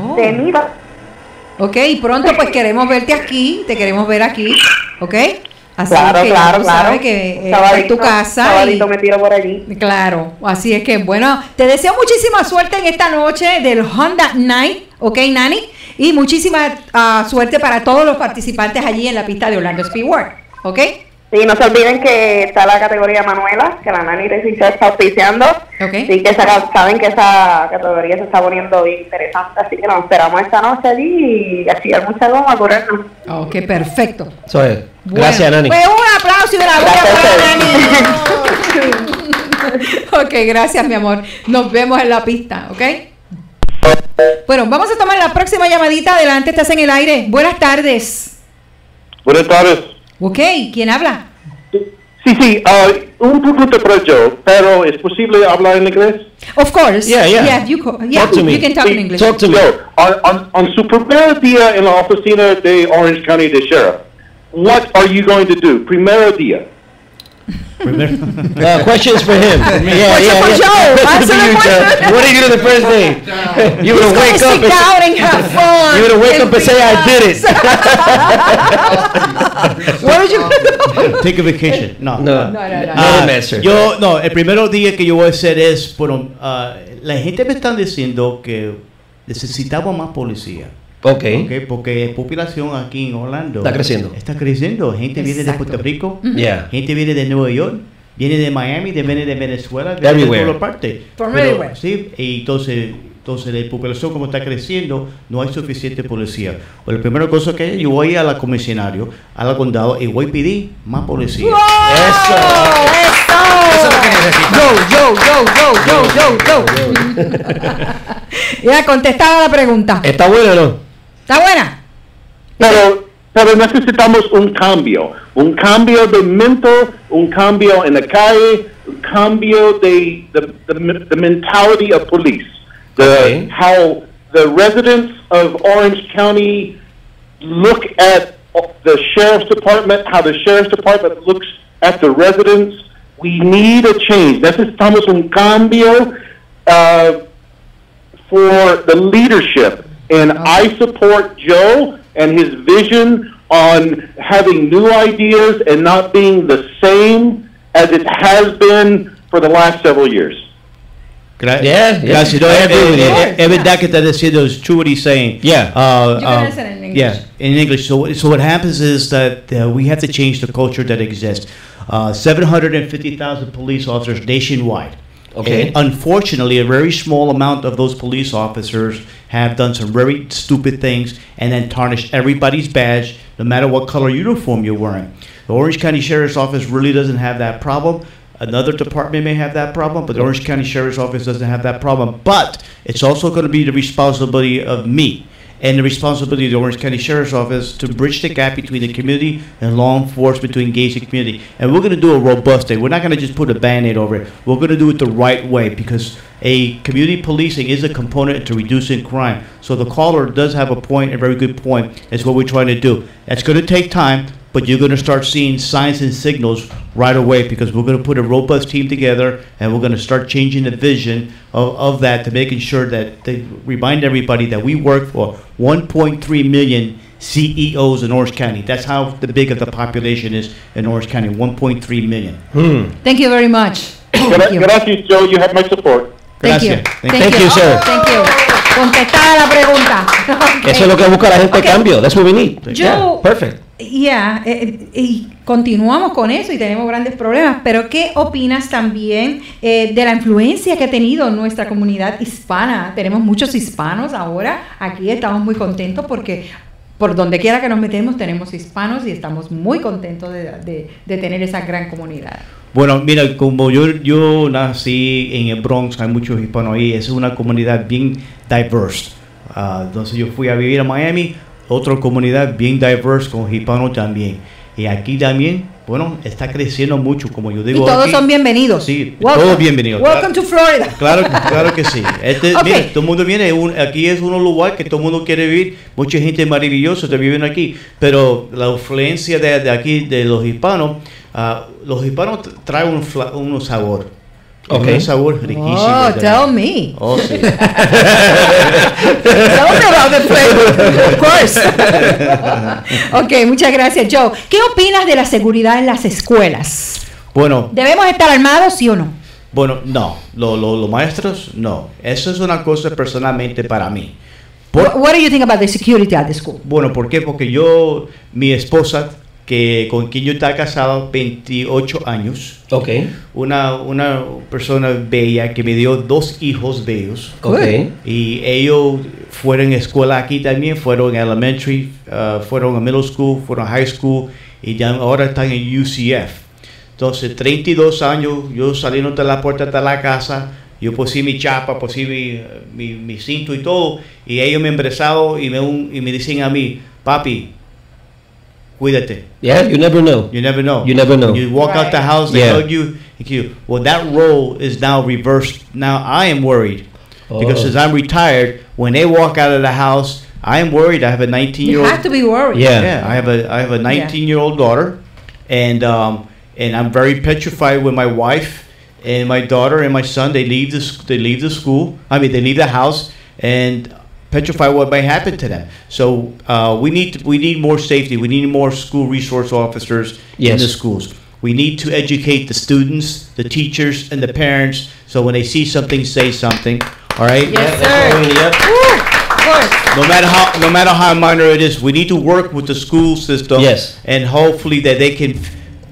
Oh. De mí Ok, y pronto pues queremos verte aquí, te queremos ver aquí, ¿ok? Así Claro, que claro, claro. sabes que eh, Sabadito, es tu casa. y- me tiro por allí. Claro, así es que bueno, te deseo muchísima suerte en esta noche del Honda Night, ¿ok, Nani? Y muchísima ah, suerte para todos los participantes allí en la pista de Orlando Speedway, ¿ok? Sí, no se olviden que está la categoría Manuela, que la Nani Racing está auspiciando. Ok. Así que esa- saben que esa categoría se está poniendo bien interesante. Así que nos esperamos esta noche allí y así hay mucha goma a corrernos. Ok, perfecto. Eso es. Bueno, Gracias, Nani. Pues un aplauso y una bulla Gracias para Nani. ok, gracias, mi amor. Nos vemos en la pista, ¿ok? Bueno, vamos a tomar la próxima llamadita. Adelante, estás en el aire. Buenas tardes. Buenas tardes. Ok, ¿quién habla? Sí, sí, ah, un poquito para yo, pero ¿es posible hablar en inglés? Of course. Yeah, yeah. Yeah, you, co- yeah, Talk to me. you can talk in Sí, English. Talk to me. On, on, on su primer día en la oficina de Orange County de Sheriff, what are you going to do? Primer día. Uh, questions for him. Yeah, Question yeah, for yeah. Joe. Question Answer for the you, question. Joe. What are you doing the first day? You He's gonna wake up and have fun. You gonna wake up and say I did it. What did you Take a vacation. No. No. No, no, no. No, master. Yo, no, el primer día que yo voy a hacer es, bueno, ah, la gente me está diciendo que necesitamos más policía. Ok. Porque la población aquí en Orlando Está creciendo. Está creciendo. Gente viene de Exacto. Puerto Rico, Yeah. gente viene de Nueva York, Viene de Miami, de- viene de Venezuela, viene Everywhere. de todas partes. From Pero, everywhere. Sí, y entonces, entonces la población como está creciendo, no hay suficiente policía. Pues la primera cosa que yo voy a la comisionario, a la condado, y voy a pedir más policía. Eso es lo que necesitamos. Yo, yo, yo, yo, yo, yo. ya contestada la pregunta. ¿Está bueno o no? ¿Está buena? Pero, pero necesitamos un cambio, un cambio de mente, un cambio en la calle, un cambio de the, the, the mentality of police, the, how the residents of Orange County look at the sheriff's department, how the sheriff's department looks at the residents. We need a change. Necesitamos un cambio uh, for the leadership. And I support Joe and his vision on having new ideas and not being the same as it has been for the last several years. Gra- Yeah, yeah. Gracias. No, I agree with you. es- es verdad que está diciendo, true what he's saying. Yeah. Uh, You can um, in English. Yeah, in English. So, so what happens is that uh, we have to change the culture that exists. Uh, 750,000 police officers nationwide. Okay. And unfortunately, a very small amount of those police officers have done some very stupid things and then tarnished everybody's badge, no matter what color uniform you're wearing. The Orange County Sheriff's Office really doesn't have that problem. Another department may have that problem, but the Orange County Sheriff's Office doesn't have that problem. But it's also going to be the responsibility of me and the responsibility of the Orange County Sheriff's Office to bridge the gap between the community and law enforcement to engage the community. And we're going to do a robust thing. We're not going to just put a band-aid over it. We're going to do it the right way because a community policing is a component to reducing crime. So the caller does have a point, a very good point. That's what we're trying to do. That's going to take time, but you're going to start seeing signs and signals right away because we're going to put a robust team together and we're going to start changing the vision of, of that to making sure that they remind everybody that we work for 1.3 million CEOs in Orange County. That's how the big of the population is in Orange County, 1.3 million. Hmm. Thank you very much. Gra- Gracias, Joe. You have my support. Thank you. Gracias. Thank, you. Sir. Thank you. Contestada la pregunta. Eso es lo que busca la gente, cambio. That's what we need. Yeah, perfect. Eh, eh, y continuamos con eso y tenemos grandes problemas, pero ¿qué opinas también eh, de la influencia que ha tenido nuestra comunidad hispana? Tenemos muchos hispanos ahora, aquí estamos muy contentos porque por donde quiera que nos metemos tenemos hispanos y estamos muy contentos de, de- de tener esa gran comunidad. Bueno, mira, como yo, yo nací en el Bronx, hay muchos hispanos ahí, es una comunidad bien diverse. Ah, entonces yo fui a vivir a Miami, otra comunidad bien diverse con hispanos también. Y aquí también, bueno, está creciendo mucho, como yo Y digo. todos aquí. son bienvenidos. Sí, Welcome. todos bienvenidos. Welcome to Florida. Claro, claro que sí. Este, mira, todo el mundo viene, un- aquí es un lugar que todo el mundo quiere vivir, mucha gente maravillosa te viven aquí, pero la influencia de, de aquí, de los hispanos, ah, los hispanos traen un, fla- un sabor. Un sabor riquísimo. Oh, tell me. Oh, sí. Tell me about the flavor, of course. ok, muchas gracias, Joe. ¿Qué opinas de la seguridad en las escuelas? Bueno, ¿Debemos estar armados, sí o no? bueno, no, lo- lo- los maestros, no. Eso es una cosa personalmente para mí. What, what do you think about the security at the school? Bueno, ¿por qué? Porque yo, mi esposa, que con quien yo estaba casado 28 años, Ok. una, una persona bella que me dio dos hijos bellos. Ok. Y ellos fueron a escuela aquí también, fueron a elementary, uh, fueron a middle school, fueron a high school y ya ahora están en UCF. Entonces, 32 años, yo saliendo de la puerta de la casa, yo puse mi chapa, puse mi, mi, mi cinto y todo, y ellos me empezaron y me, y me dicen a mí, papi, cuídate. Yeah, you never know. You never know. You never know. You walk out the house, they Yeah. hug you, thank you. Well, that role is now reversed. Now I am worried because Oh. as I'm retired, when they walk out of the house, I am worried. I have a 19 year You have to be worried. Yeah, yeah I have a I have a 19 year old daughter, and um, and I'm very petrified with my wife and my daughter and my son. They leave this they leave the school. I mean, they leave the house and petrified what may happen to them. So uh, we need to, we need more safety. We need more school resource officers in Yes. the schools. We need to educate the students, the teachers, and the parents. So when they see something, say something. All right. Yes, sir. Woo, of course. No matter how no matter how minor it is, we need to work with the school system. Yes. And hopefully that they can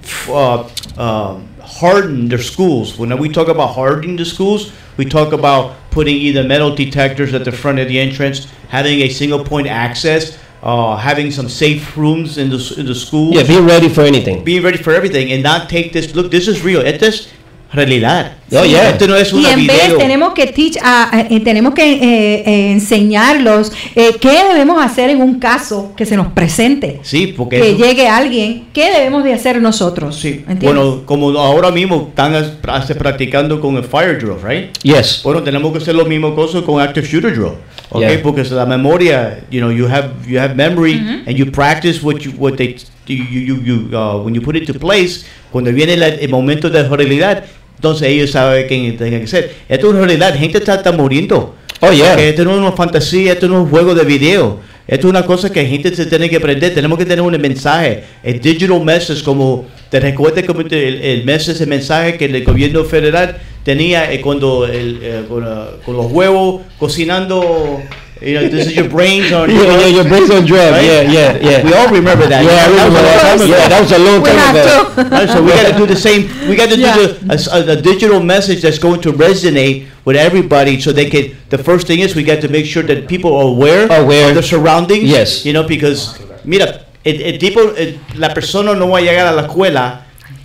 f- uh, um, harden their schools. When we talk about hardening the schools, we talk about putting either metal detectors at the front of the entrance, having a single point access, uh, having some safe rooms in the, in the schools. Yeah, be ready for anything. Being ready for everything and not take this. Look, this is real. Esto es realidad. Oh, yeah. Esto no es Y una en vez tenemos que teach, a- a- eh, tenemos que eh, eh, enseñarlos eh, qué debemos hacer en un caso que se nos presente. Sí, porque Que eso- llegue alguien, ¿qué debemos de hacer nosotros? Sí. Bueno, como ahora mismo están as- hace- practicando con el fire drill, right? Yes. Bueno, tenemos que hacer lo mismo cosas con active shooter drill. Okay, Yeah. porque la memoria, you know, you have you have memory and you practice what you what they you you you uh, when you put it to place. Cuando viene la- el momento de realidad, entonces ellos saben qué tienen que hacer. Esto es realidad, gente está, está muriendo. Oh, yeah. Porque esto no es una fantasía, esto no es un juego de video. Esto es una cosa que gente se tiene que aprender. Tenemos que tener un mensaje. El digital message, como te recuerdas como el, el message, el mensaje que el gobierno federal tenía eh, cuando el, eh, con, uh, con los huevos cocinando. You know, this is your brains on Yeah, yeah, your brains on drugs. Right? Yeah, yeah, yeah. We all remember that. Yeah, I That was remember that. time. Yeah, that was a long We time ago. Right, so we got to do the same. We got to Yeah. do the, a, a- a digital message that's going to resonate with everybody, so they can. The first thing is we got to make sure that people are aware, Aware. of their surroundings. Yes. You know, because mira, el, el tipo, el- la persona no va a llegar a la escuela.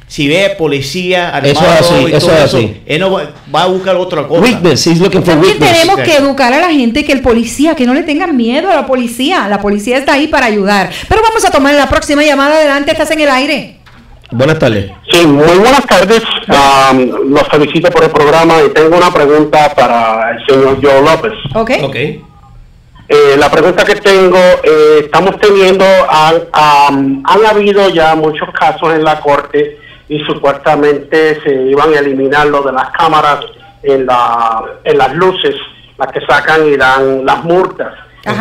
Si ve policía, armado Eso es así, y eso todo es eso, así. él no va, va a buscar otra cosa. Weakness. He's looking for También weakness. tenemos que educar a la gente que el policía, que no le tengan miedo a la policía. La policía está ahí para ayudar. Pero vamos a tomar la próxima llamada. Adelante, estás en el aire. Buenas tardes. Sí, muy buenas tardes. Am, los felicito por el programa y tengo una pregunta para el señor Joe López. Ok. Eh, la pregunta que tengo, eh, estamos teniendo, han habido ya muchos casos en la corte y supuestamente se iban a eliminar lo de las cámaras en, la, en las luces, las que sacan y dan las multas.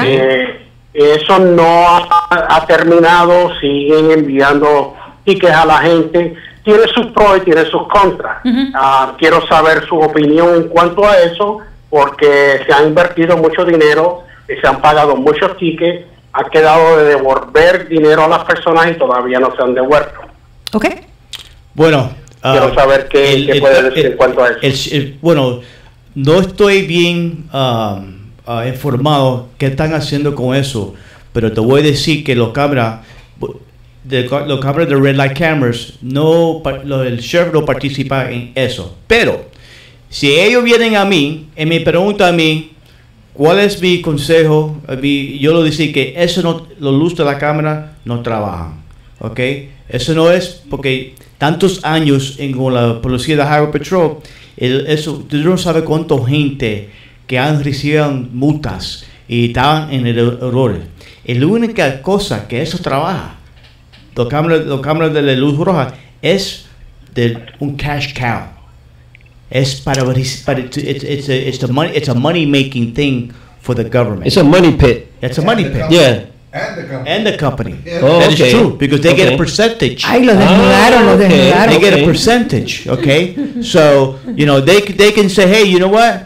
Eh, eso no ha, ha terminado, siguen enviando tickets a la gente, tiene sus pros y tiene sus contras. Ah, quiero saber su opinión en cuanto a eso, porque se ha invertido mucho dinero, se han pagado muchos tickets, ha quedado de devolver dinero a las personas y todavía no se han devuelto. Ok. Bueno, Quiero ah, saber qué, el- qué el- puede decir en cuanto a eso. el- bueno, no estoy bien um, ah, informado qué están haciendo con eso, pero te voy a decir que los cámaras, de, los cámaras de red light cameras, no, lo- el sheriff no participa en eso. Pero si ellos vienen a mí y me preguntan a mí cuál es mi consejo, yo lo decir que eso no, los luz de la cámara no trabajan, ¿ok? Eso no es porque tantos años en con la policía de Highway Patrol, el- eso, tú no sabes cuánta gente que han recibido multas y estaban en el error. La única cosa que eso trabaja, los cámaras, los cámaras de la luz roja, es de un cash cow. Es para, para it's, it's, a, it's, a money, it's a money making thing for the government. It's a money pit. It's a money pit. Yeah. And the company. Oh, That is okay. true because they get a percentage. Ay, lo desnudaron, lo okay. desnudaron. They get a percentage, okay? so, you know, they, they can say, hey, you know what?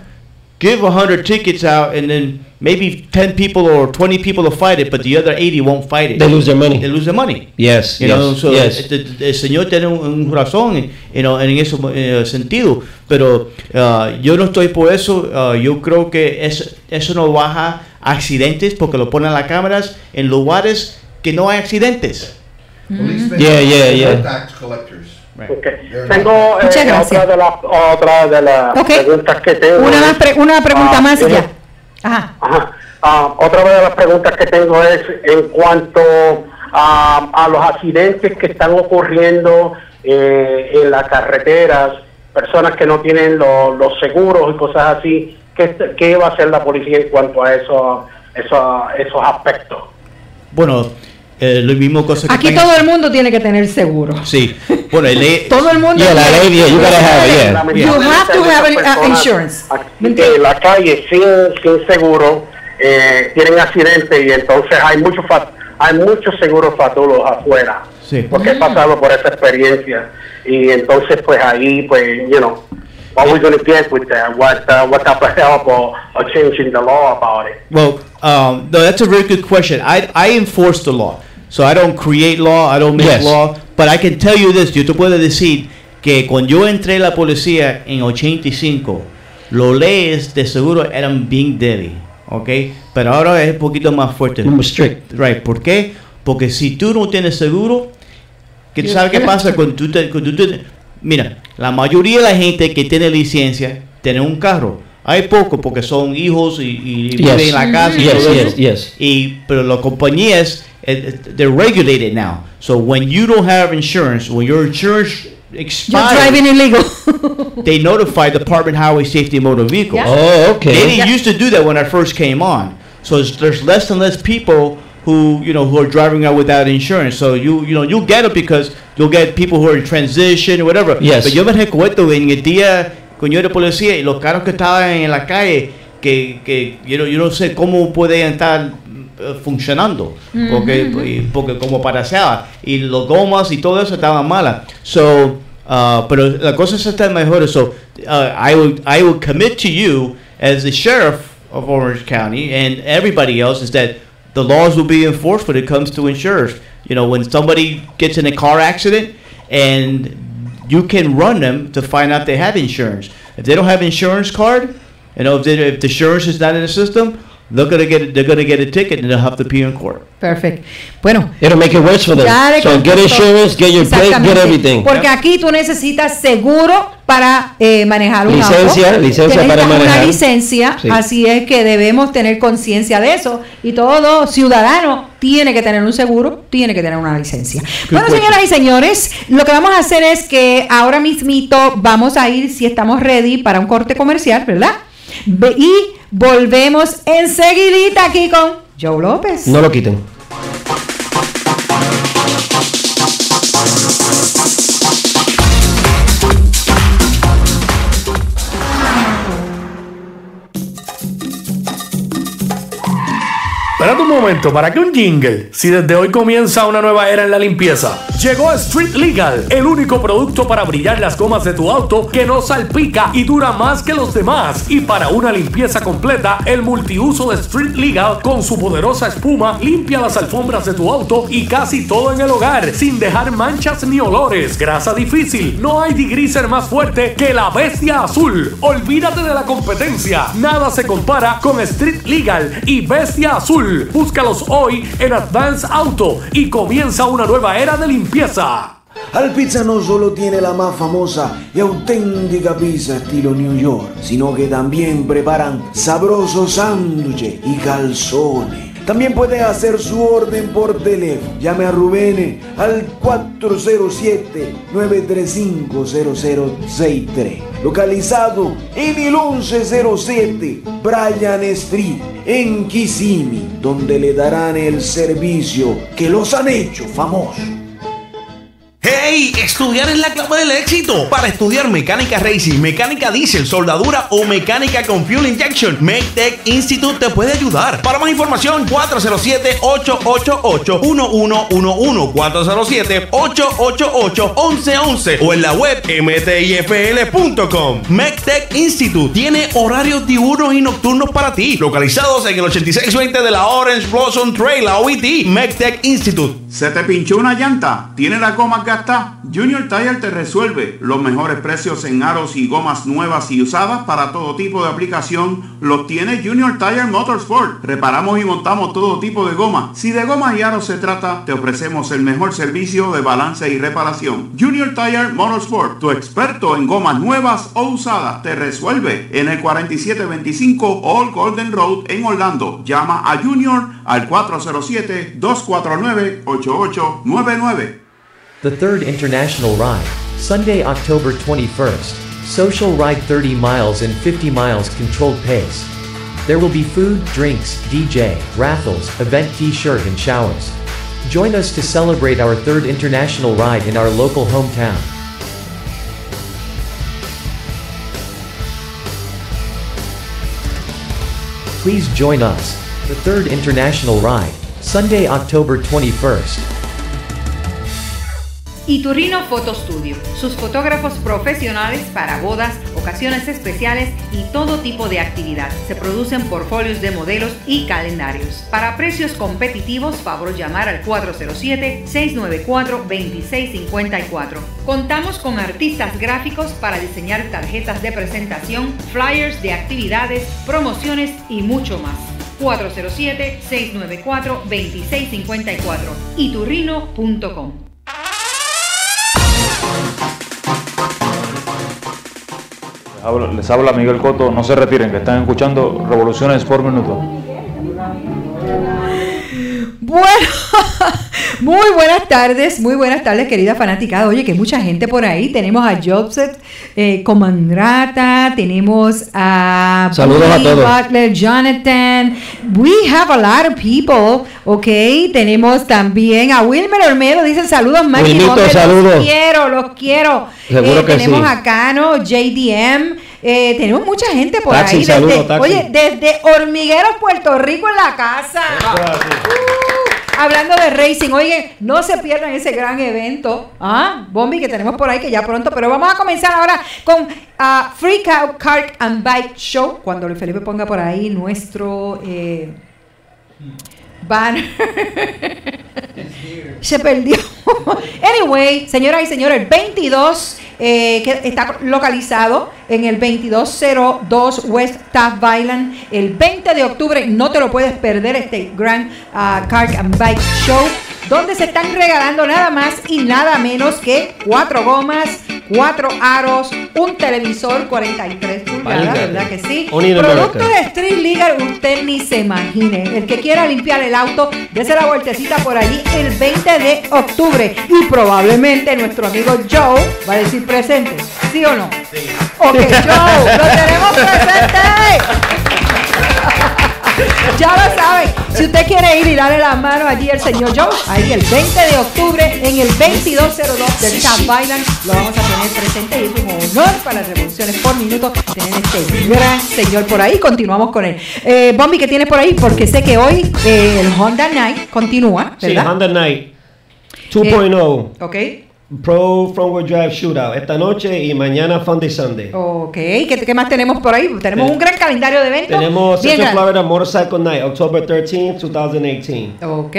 Give 100 tickets out and then maybe 10 people or 20 people will fight it, but the other 80 won't fight it. They lose their money. They lose their money. Yes, You yes, know, so yes. el, el- el señor tiene un, un razón you know, en ese eh, sentido, pero uh, yo no estoy por eso. uh, yo creo que es, eso no baja accidentes porque lo ponen las cámaras en lugares que no hay accidentes. Yeah, yeah, yeah. Tax collectors. Ok. Tengo eh, Muchas gracias. otra de las otra de las preguntas que tengo. Una, es- más pre- una pregunta Ah, más y ya. Ajá. Ajá. Ah, otra de las preguntas que tengo es en cuanto a, a los accidentes que están ocurriendo eh, en las carreteras, personas que no tienen lo- los seguros y cosas así, ¿qué, qué va a hacer la policía en cuanto a eso, eso- esos aspectos? Bueno, eh, lo mismo cosa que Aquí todo el mundo tiene que tener seguro. Sí, bueno, el ley- Todo el mundo. Yeah, la ley, yeah, you gotta have it, yeah. You have to have an, uh, Personas insurance. aquí en la calle sin, sin seguro eh, tienen accidentes y entonces hay muchos fa- hay muchos seguros fatulos afuera Sí. porque he pasado por esa experiencia y entonces pues ahí pues you know what we gonna get with that what uh, what type of help or, or changing the law about it Well, um, no, that's a very good question. I, I enforce the law. So I don't create law, I don't make Yes. law, but I can tell you this, yo te puedo decir que cuando yo entré a la policía en 85, los leyes de seguro eran bien débiles, ¿ok? Pero ahora es un poquito más fuerte. More strict. Right, ¿por qué? Porque si tú no tienes seguro, ¿qué tú sabes qué pasa cuando tú, te- cuando tú te- Mira, la mayoría de la gente que tiene licencia tiene un carro. Hay poco porque son hijos y, y Yes. viven en la casa. y Yes, yes. Y, pero las compañías, they're regulated now. So when you don't have insurance, when your insurance You're expires, driving illegal. they notify Department of Highway Safety and Motor Vehicles. Yeah. Oh, okay. They didn't Yeah. used to do that when I first came on. So there's less and less people who you know who are driving out without insurance. So you you know you'll get it because you'll get people who are in transition or whatever. Yes. Pero yo me recuerdo en el día cuando yo era policía y los carros que estaban en la calle que que yo no, yo no sé cómo pueden estar eh, funcionando porque Ujú. y- porque como paraseaba y los gomas y todo eso estaban malas. So uh, pero la cosa se está mejor. So uh, I would I would commit to you as the sheriff of Orange County and everybody else is that the laws will be enforced when it comes to insurers. You know, when somebody gets in a car accident and you can run them to find out they have insurance. If they don't have insurance card, you know, if, they, if the insurance is not in the system, they're gonna get they're gonna get a ticket and they'll have to pay in court. Perfect. Bueno. It'll make it worse for them. So get insurance, get your plate, get everything. Porque aquí tú necesitas seguro para eh, manejar un Licencia, auto. licencia para necesitas Una manejar. licencia, Sí. así es que debemos tener conciencia de eso. Y todo ciudadano tiene que tener un seguro, tiene que tener una licencia. bueno, question. señoras y señores, lo que vamos a hacer es que ahora mismito vamos a ir, si estamos ready, para un corte comercial, ¿verdad? Y volvemos enseguidita aquí con Joe López. No lo quiten. Momento, ¿para qué un jingle? Si desde hoy comienza una nueva era en la limpieza. Llegó Street Legal, el único producto para brillar las gomas de tu auto que no salpica y dura más que los demás. Y para una limpieza completa, el multiuso de Street Legal con su poderosa espuma limpia las alfombras de tu auto y casi todo en el hogar, sin dejar manchas ni olores. Grasa difícil, no hay degreaser más fuerte que la bestia azul. Olvídate de la competencia, nada se compara con Street Legal y Bestia Azul. Búscalos hoy en Advance Auto y comienza una nueva era de limpieza. Alpizza no solo tiene la más famosa y auténtica pizza estilo New York, sino que también preparan sabrosos sándwiches y calzones. También puede hacer su orden por teléfono. Llame a Rubén al 407-935-0063. Localizado en el 1107 Bryan Street, en Kissimmee, donde le darán el servicio que los han hecho famosos. ¡Hey! Estudiar es la clave del éxito. Para estudiar mecánica racing, mecánica diésel, soldadura o mecánica con fuel injection, MakeTech Institute te puede ayudar. Para más información, 407-888-1111, 407-888-1111 o en la web mtifl.com. MakeTech Institute tiene horarios diurnos y nocturnos para ti, localizados en el 8620 de la Orange Blossom Trail, la OIT, MakeTech Institute. ¿Se te pinchó una llanta? ¿Tiene la goma gastada? Junior Tire te resuelve. Los mejores precios en aros y gomas nuevas y usadas para todo tipo de aplicación los tiene Junior Tire Motorsport. Reparamos y montamos todo tipo de goma. Si de gomas y aros se trata, te ofrecemos el mejor servicio de balance y reparación. Junior Tire Motorsport, tu experto en gomas nuevas o usadas, te resuelve en el 4725 All Golden Road en Orlando. Llama a Junior al 407-249-8899. The third international ride, Sunday, October 21st. Social ride 30 miles and 50 miles controlled pace. There will be food, drinks, DJ, raffles, event t-shirt and showers. Join us to celebrate our third international ride in our local hometown. Please join us. The third international ride, Sunday, October 21st. Iturrino Photo Studio, sus fotógrafos profesionales para bodas, ocasiones especiales y todo tipo de actividad. Se producen portfolios de modelos y calendarios. Para precios competitivos, favor llamar al 407-694-2654. Contamos con artistas gráficos para diseñar tarjetas de presentación, flyers de actividades, promociones y mucho más. 407-694-2654 iturrino.com Les habla, les habla Miguel Coto, no se retiren, que están escuchando Revoluciones por Minuto. Bueno, muy buenas tardes, muy buenas tardes, querida fanaticada. Oye, que mucha gente por ahí. Tenemos a Jobset eh, Comandrata, tenemos a Saludos a Billy todos. Butler, Jonathan. We have a lot of people, ok. Tenemos también a Wilmer Olmedo, dicen saludos, Maggie saludos. Los quiero, los quiero. Seguro Eh, que tenemos sí. a Cano, JDM. eh, tenemos mucha gente por Taxi, ahí. desde, taxi. Oye, desde Hormigueros, Puerto Rico en la casa. Uh, hablando de racing, oye, no se pierdan ese gran evento, ¿ah? Bombi, que tenemos por ahí que ya pronto, pero vamos a comenzar ahora con ah, Free Cow Kart and Bike Show, cuando Luis Felipe ponga por ahí nuestro eh, banner. se perdió. anyway, señoras y señores, el 22 eh, que está localizado en el 2202 West Taft Island. El 20 de octubre no te lo puedes perder este Grand ah, Kart and Bike Show. Donde se están regalando nada más y nada menos que cuatro gomas, cuatro aros, un televisor 43 pulgadas. ¿verdad que sí? Producto de Street Legal, usted ni se imagine. El que quiera limpiar el auto, dése la vueltecita por allí el 20 de octubre. Y probablemente nuestro amigo Joe va a decir presente. ¿Sí o no? Sí. Ok, Joe, lo tenemos presente. Ya lo saben. Si usted quiere ir y darle la mano allí al señor Joe, ahí el 20 de octubre en el 2202 del South Island, lo vamos a tener presente y es un honor para las revoluciones por minuto tener este gran señor por ahí. Continuamos con él. Eh, Bombi, ¿qué tienes por ahí? Porque sé que hoy eh, el Honda Night continúa, Sí, ¿verdad? Honda Night 2.0 Ok. Pro Front Drive Shootout esta noche y mañana Fun Day Sunday. Ok, ¿Qué, qué más tenemos por ahí? Tenemos un gran calendario de eventos. Tenemos Central. Florida Motorcycle Night, October 13, 2018. Ok.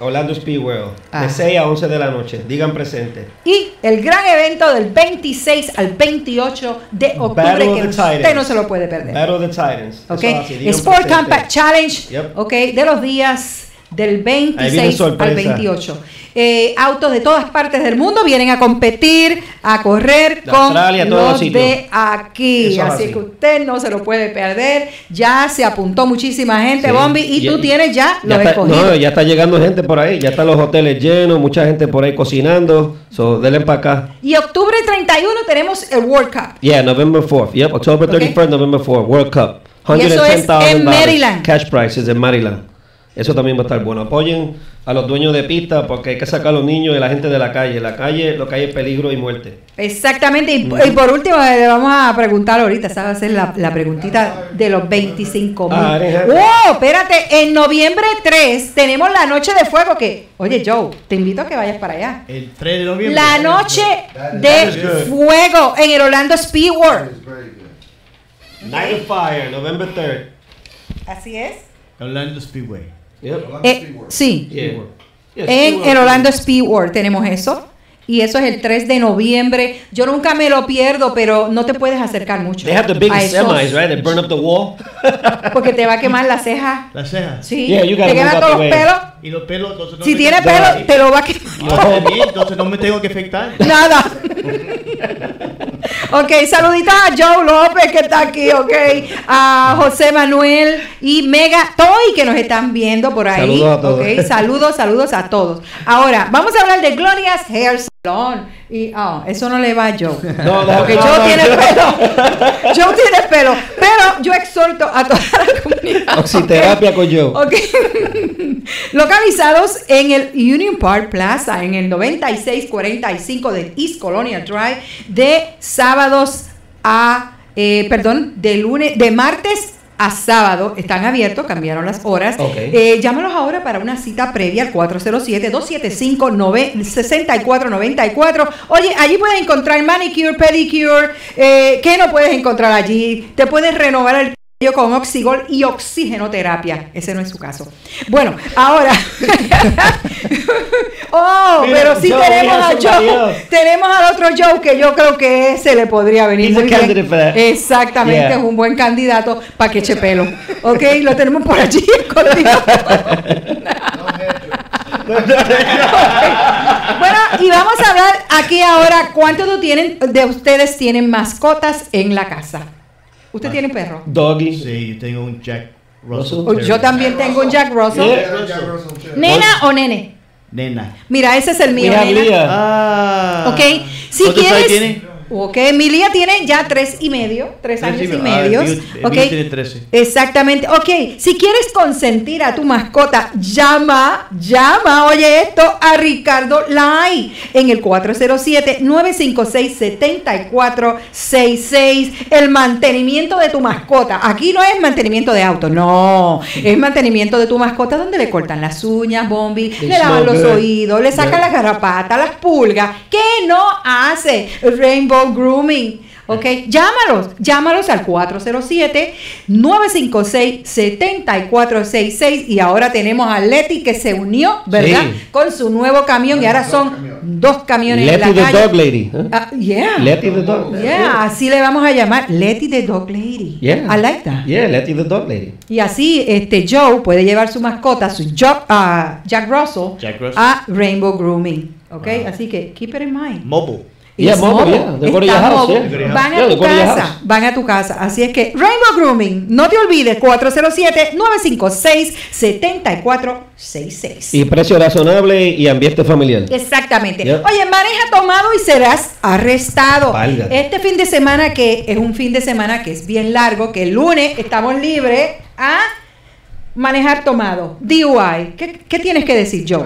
Orlando Speed World, Ah. de 6 a 11 de la noche. Digan presente. Y el gran evento del 26 al 28 de octubre Battle que usted Titans. no se lo puede perder. Battle of the Titans. ¿Ok? Así, Sport presente. Compact Challenge, Yep. ¿ok? De los días del Ahí viene 26 al sorpresa. 28. Eh, autos de todas partes del mundo vienen a competir, a correr De con Australia, los de aquí. Así, así. que usted no se lo puede perder. Ya se apuntó muchísima gente, Sí. Bombi, y, tú tienes ya, Ya los está, escogidos. no, ya está llegando gente por ahí, ya están los hoteles llenos, mucha gente por ahí cocinando. So, denle para acá. Y octubre 31 tenemos el World Cup. Yeah, November 4th. Yep, October 31st, November 4th, World Cup. Y eso es en $110,000 Maryland. Cash prizes en Maryland. Eso también va a estar bueno. Apoyen a los dueños de pista porque hay que sacar a los niños y la gente de la calle. La calle, lo que hay es peligro y muerte. Exactamente, y, Mm. y por último eh, le vamos a preguntar ahorita, esa va a ser la, la preguntita de los 25 mil. Ah, eres- ¡Wow! Espérate, en noviembre 3 tenemos la noche de fuego que, oye Joe, te invito a que vayas para allá. El 3 de noviembre. La noche de fuego en el Orlando Speedway. Night of Fire, November 3rd. Así es. Orlando Speedway. Eh, sí. Yeah. Yeah, En el Orlando Speedway tenemos eso. Y eso es el 3 de noviembre. Yo nunca me lo pierdo, pero no te puedes acercar mucho. They have the biggest semis, right? They burn up the wall. Porque te va a quemar la ceja. La ceja. Sí. Yeah, you te out todos the los pelos. Y los pelos, entonces no Si me tiene tengo- pelo, te lo va a quemar. Yo también, entonces no me tengo que afectar. Nada. Ok, saluditos a Joe López que está aquí, ok. A José Manuel y Mega Toy que nos están viendo por ahí. Saludos a todos. Ok, saludos, saludos a todos. Ahora, vamos a hablar de Gloria's Hair. Y oh, eso no le va a Joe. No, no, Porque no, Joe tiene pelo. Joe tiene pelo. Pero yo exhorto a toda la comunidad. Oxiterapia con Joe. Ok. Localizados en el Union Park Plaza, en el 9645 de East Colonial Drive, de sábados a, eh, perdón, de lunes, de martes a sábado. Están abiertos, cambiaron las horas. Ok. Eh, llámalos ahora para una cita previa al 407-275-6494. Oye, allí puedes encontrar manicure, pedicure. Eh, ¿Qué no puedes encontrar allí? Te puedes renovar el con oxigol y oxigenoterapia. Ese no es su caso. Bueno, ahora. oh, Mira, pero sí Joe, tenemos a Joe. else. Tenemos al otro Joe que yo creo que ese le podría venir muy bien. Exactamente, Yeah. es un buen candidato para que eche pelo. Ok, lo tenemos por allí escondido. Bueno, y vamos a hablar aquí ahora cuántos tienen, de ustedes tienen mascotas en la casa. ¿Usted tiene perro? Doggy. Sí, yo tengo un Jack Russell. Russell. Yo también tengo un Jack Russell. Yeah. ¿Nena o nene? Nena. Mira, ese es el mío. Have nena. Ah. Ok, si ¿Cuántos años quieres. tiene? Ok, mi Lía tiene ya tres y medio, tres Tres años y medio. Ah, medio. el mío- el ok. mío tiene 13. Exactamente. Ok, si quieres consentir a tu mascota, llama, llama, oye esto, a Ricardo Lai en el 407-956-7466. El mantenimiento de tu mascota. Aquí no es mantenimiento de auto, no. Es mantenimiento de tu mascota donde le cortan las uñas, bombi, le lavan los oídos, le sacan Yeah. las garrapatas, las pulgas. ¿Qué no hace Rainbow Grooming? Ok, llámalos, llámalos al 407-956-7466 y ahora tenemos a Leti que se unió, ¿verdad? Sí. Con su nuevo camión y ahora son dos camiones en la the calle. dog lady. huh? Ah, yeah. Letty the dog. Yeah, así le vamos a llamar Letty the Dog Lady. Yeah. I like that. Yeah, Letty the dog lady. Y así este Joe puede llevar su mascota, su Jo- ah, Jack Russell, Jack Russell. a Rainbow Grooming. ¿Ok? Así que keep it in mind. Mobile. Yeah, yeah. They go to Está your house, mobile. yeah. Van a tu casa, van a tu casa. Así es que Rainbow Grooming, no te olvides, 407-956-7466. Y precio razonable y ambiente familiar. Exactamente. Oye, maneja tomado y serás arrestado. Este fin de semana, que es un fin de semana que es bien largo, que el lunes estamos libres a manejar tomado. DUI. ¿Qué, qué tienes que decir, Joe?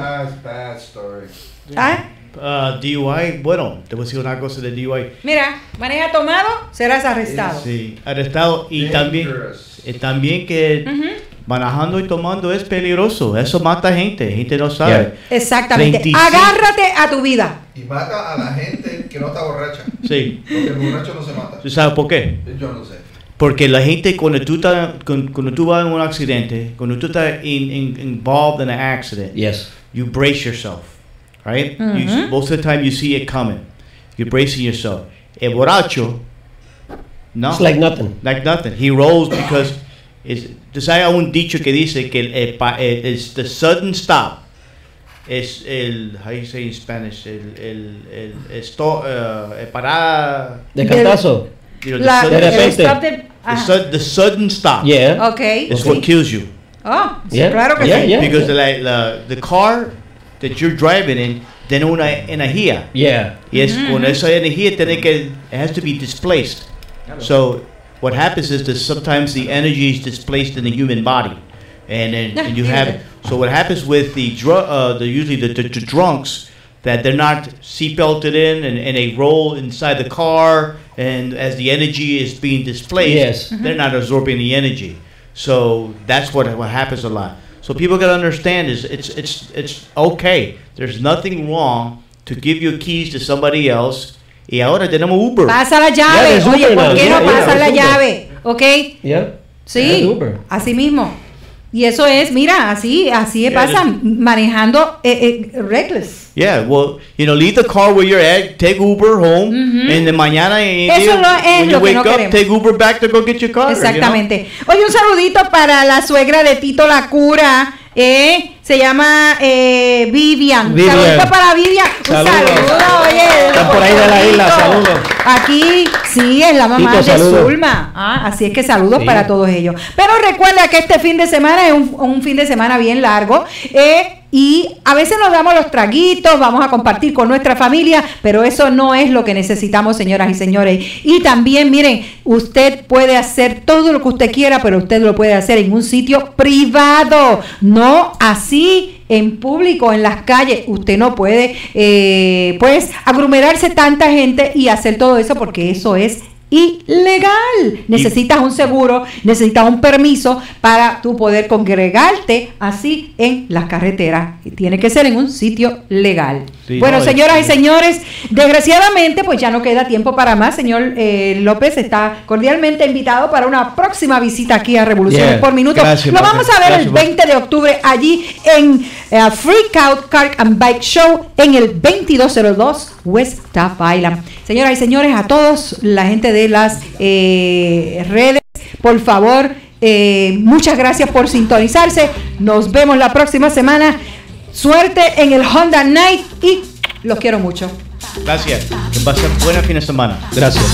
¿Ah? Ah, DUI, bueno, te voy a decir una cosa de DUI. Mira, maneja tomado, serás arrestado. Sí, arrestado y también, eh, también que manejando y tomando es peligroso. Eso mata gente, gente no sabe. Exactamente. 25. Agárrate a tu vida. Y mata a la gente que no está borracha. Sí. Porque el borracho no se mata. ¿Tú sabes por qué? Yo no sé. Porque la gente cuando tú, estás- cuando, cuando tú vas en un accidente, cuando tú estás in- in- involved in an accident, Yes. you brace yourself, right? You- Mhm. most of the time you see it coming. You're bracing yourself. El borracho, no. It's like nothing. Like nothing. He rolls because it's, tú sabes hay un dicho que dice que el, el el- it's the sudden stop es el, how you say in Spanish, el, el, el, esto, uh, el parada. De cantazo. You know, the La- sudden- De el repente. stop del- the, ajá. sud- the sudden stop Yeah. Ok. is sí. what kills you. Oh, sí, Yeah. claro que Yeah, sí. yeah. Because the, like, the, the car that you're driving in tiene una energía. Yeah. Y es Mm-hmm. con esa energía tiene que, it has to be displaced. So what happens is that sometimes the energy is displaced in the human body. And then and you have, so what happens with the drug, uh, the usually the, the, the drunks, that they're not seatbelted in and, and they roll inside the car and as the energy is being displaced, Yes. they're not absorbing the energy. So that's what, what happens a lot. So people gotta understand is it's it's it's okay. There's nothing wrong to give your keys to somebody else. Y ahora tenemos Uber. Pasa la llave. there's Oye, Uber ¿por qué no Yeah, yeah, pasa la Uber. llave? ¿Ok? Yeah. Sí, Uber. así mismo. Y eso es, mira, así, así Yeah, pasa, manejando eh, eh, reckless. Yeah, well, you know, leave the car where you're at, take Uber home, and then mañana y- Eso y- no es when you lo que wake no up, queremos. take Uber back to go get your car. you know? Exactamente. Oye, un saludito para la suegra de Tito La Cura. Eh, se llama eh, Vivian. Vivian. Saludito para Vivian. Un Saludos. saludo, oye. Están por ahí de la isla, saludos. Aquí sí es la mamá Tito, de saludos. Zulma. Ah, así es que saludos Sí. para todos ellos. Pero recuerda que este fin de semana es un, un fin de semana bien largo. eh, y a veces nos damos los traguitos, vamos a compartir con nuestra familia, pero eso no es lo que necesitamos, señoras y señores. Y también, miren, usted puede hacer todo lo que usted quiera, pero usted lo puede hacer en un sitio privado, no así en público, en las calles. Usted no puede, eh, pues, aglomerarse tanta gente y hacer todo eso porque eso es y legal. Necesitas un seguro, necesitas un permiso para tú poder congregarte así en las carreteras. Tiene que ser en un sitio legal. Sí, bueno, no, señoras y señores, desgraciadamente pues ya no queda tiempo para más. Señor eh, López está cordialmente invitado para una próxima visita aquí a Revoluciones Yeah, por Minuto. gracias, Lo vamos a ver Gracias, el López. 20 de octubre allí en eh, Freak Out Car and Bike Show en el 2202 West Staff Island. Señoras y señores, a todos, la gente de las eh, redes, por favor, eh, muchas gracias por sintonizarse. Nos vemos la próxima semana. Suerte en el Honda Night y los quiero mucho. Gracias. Que pasen buen fin de semana. Gracias.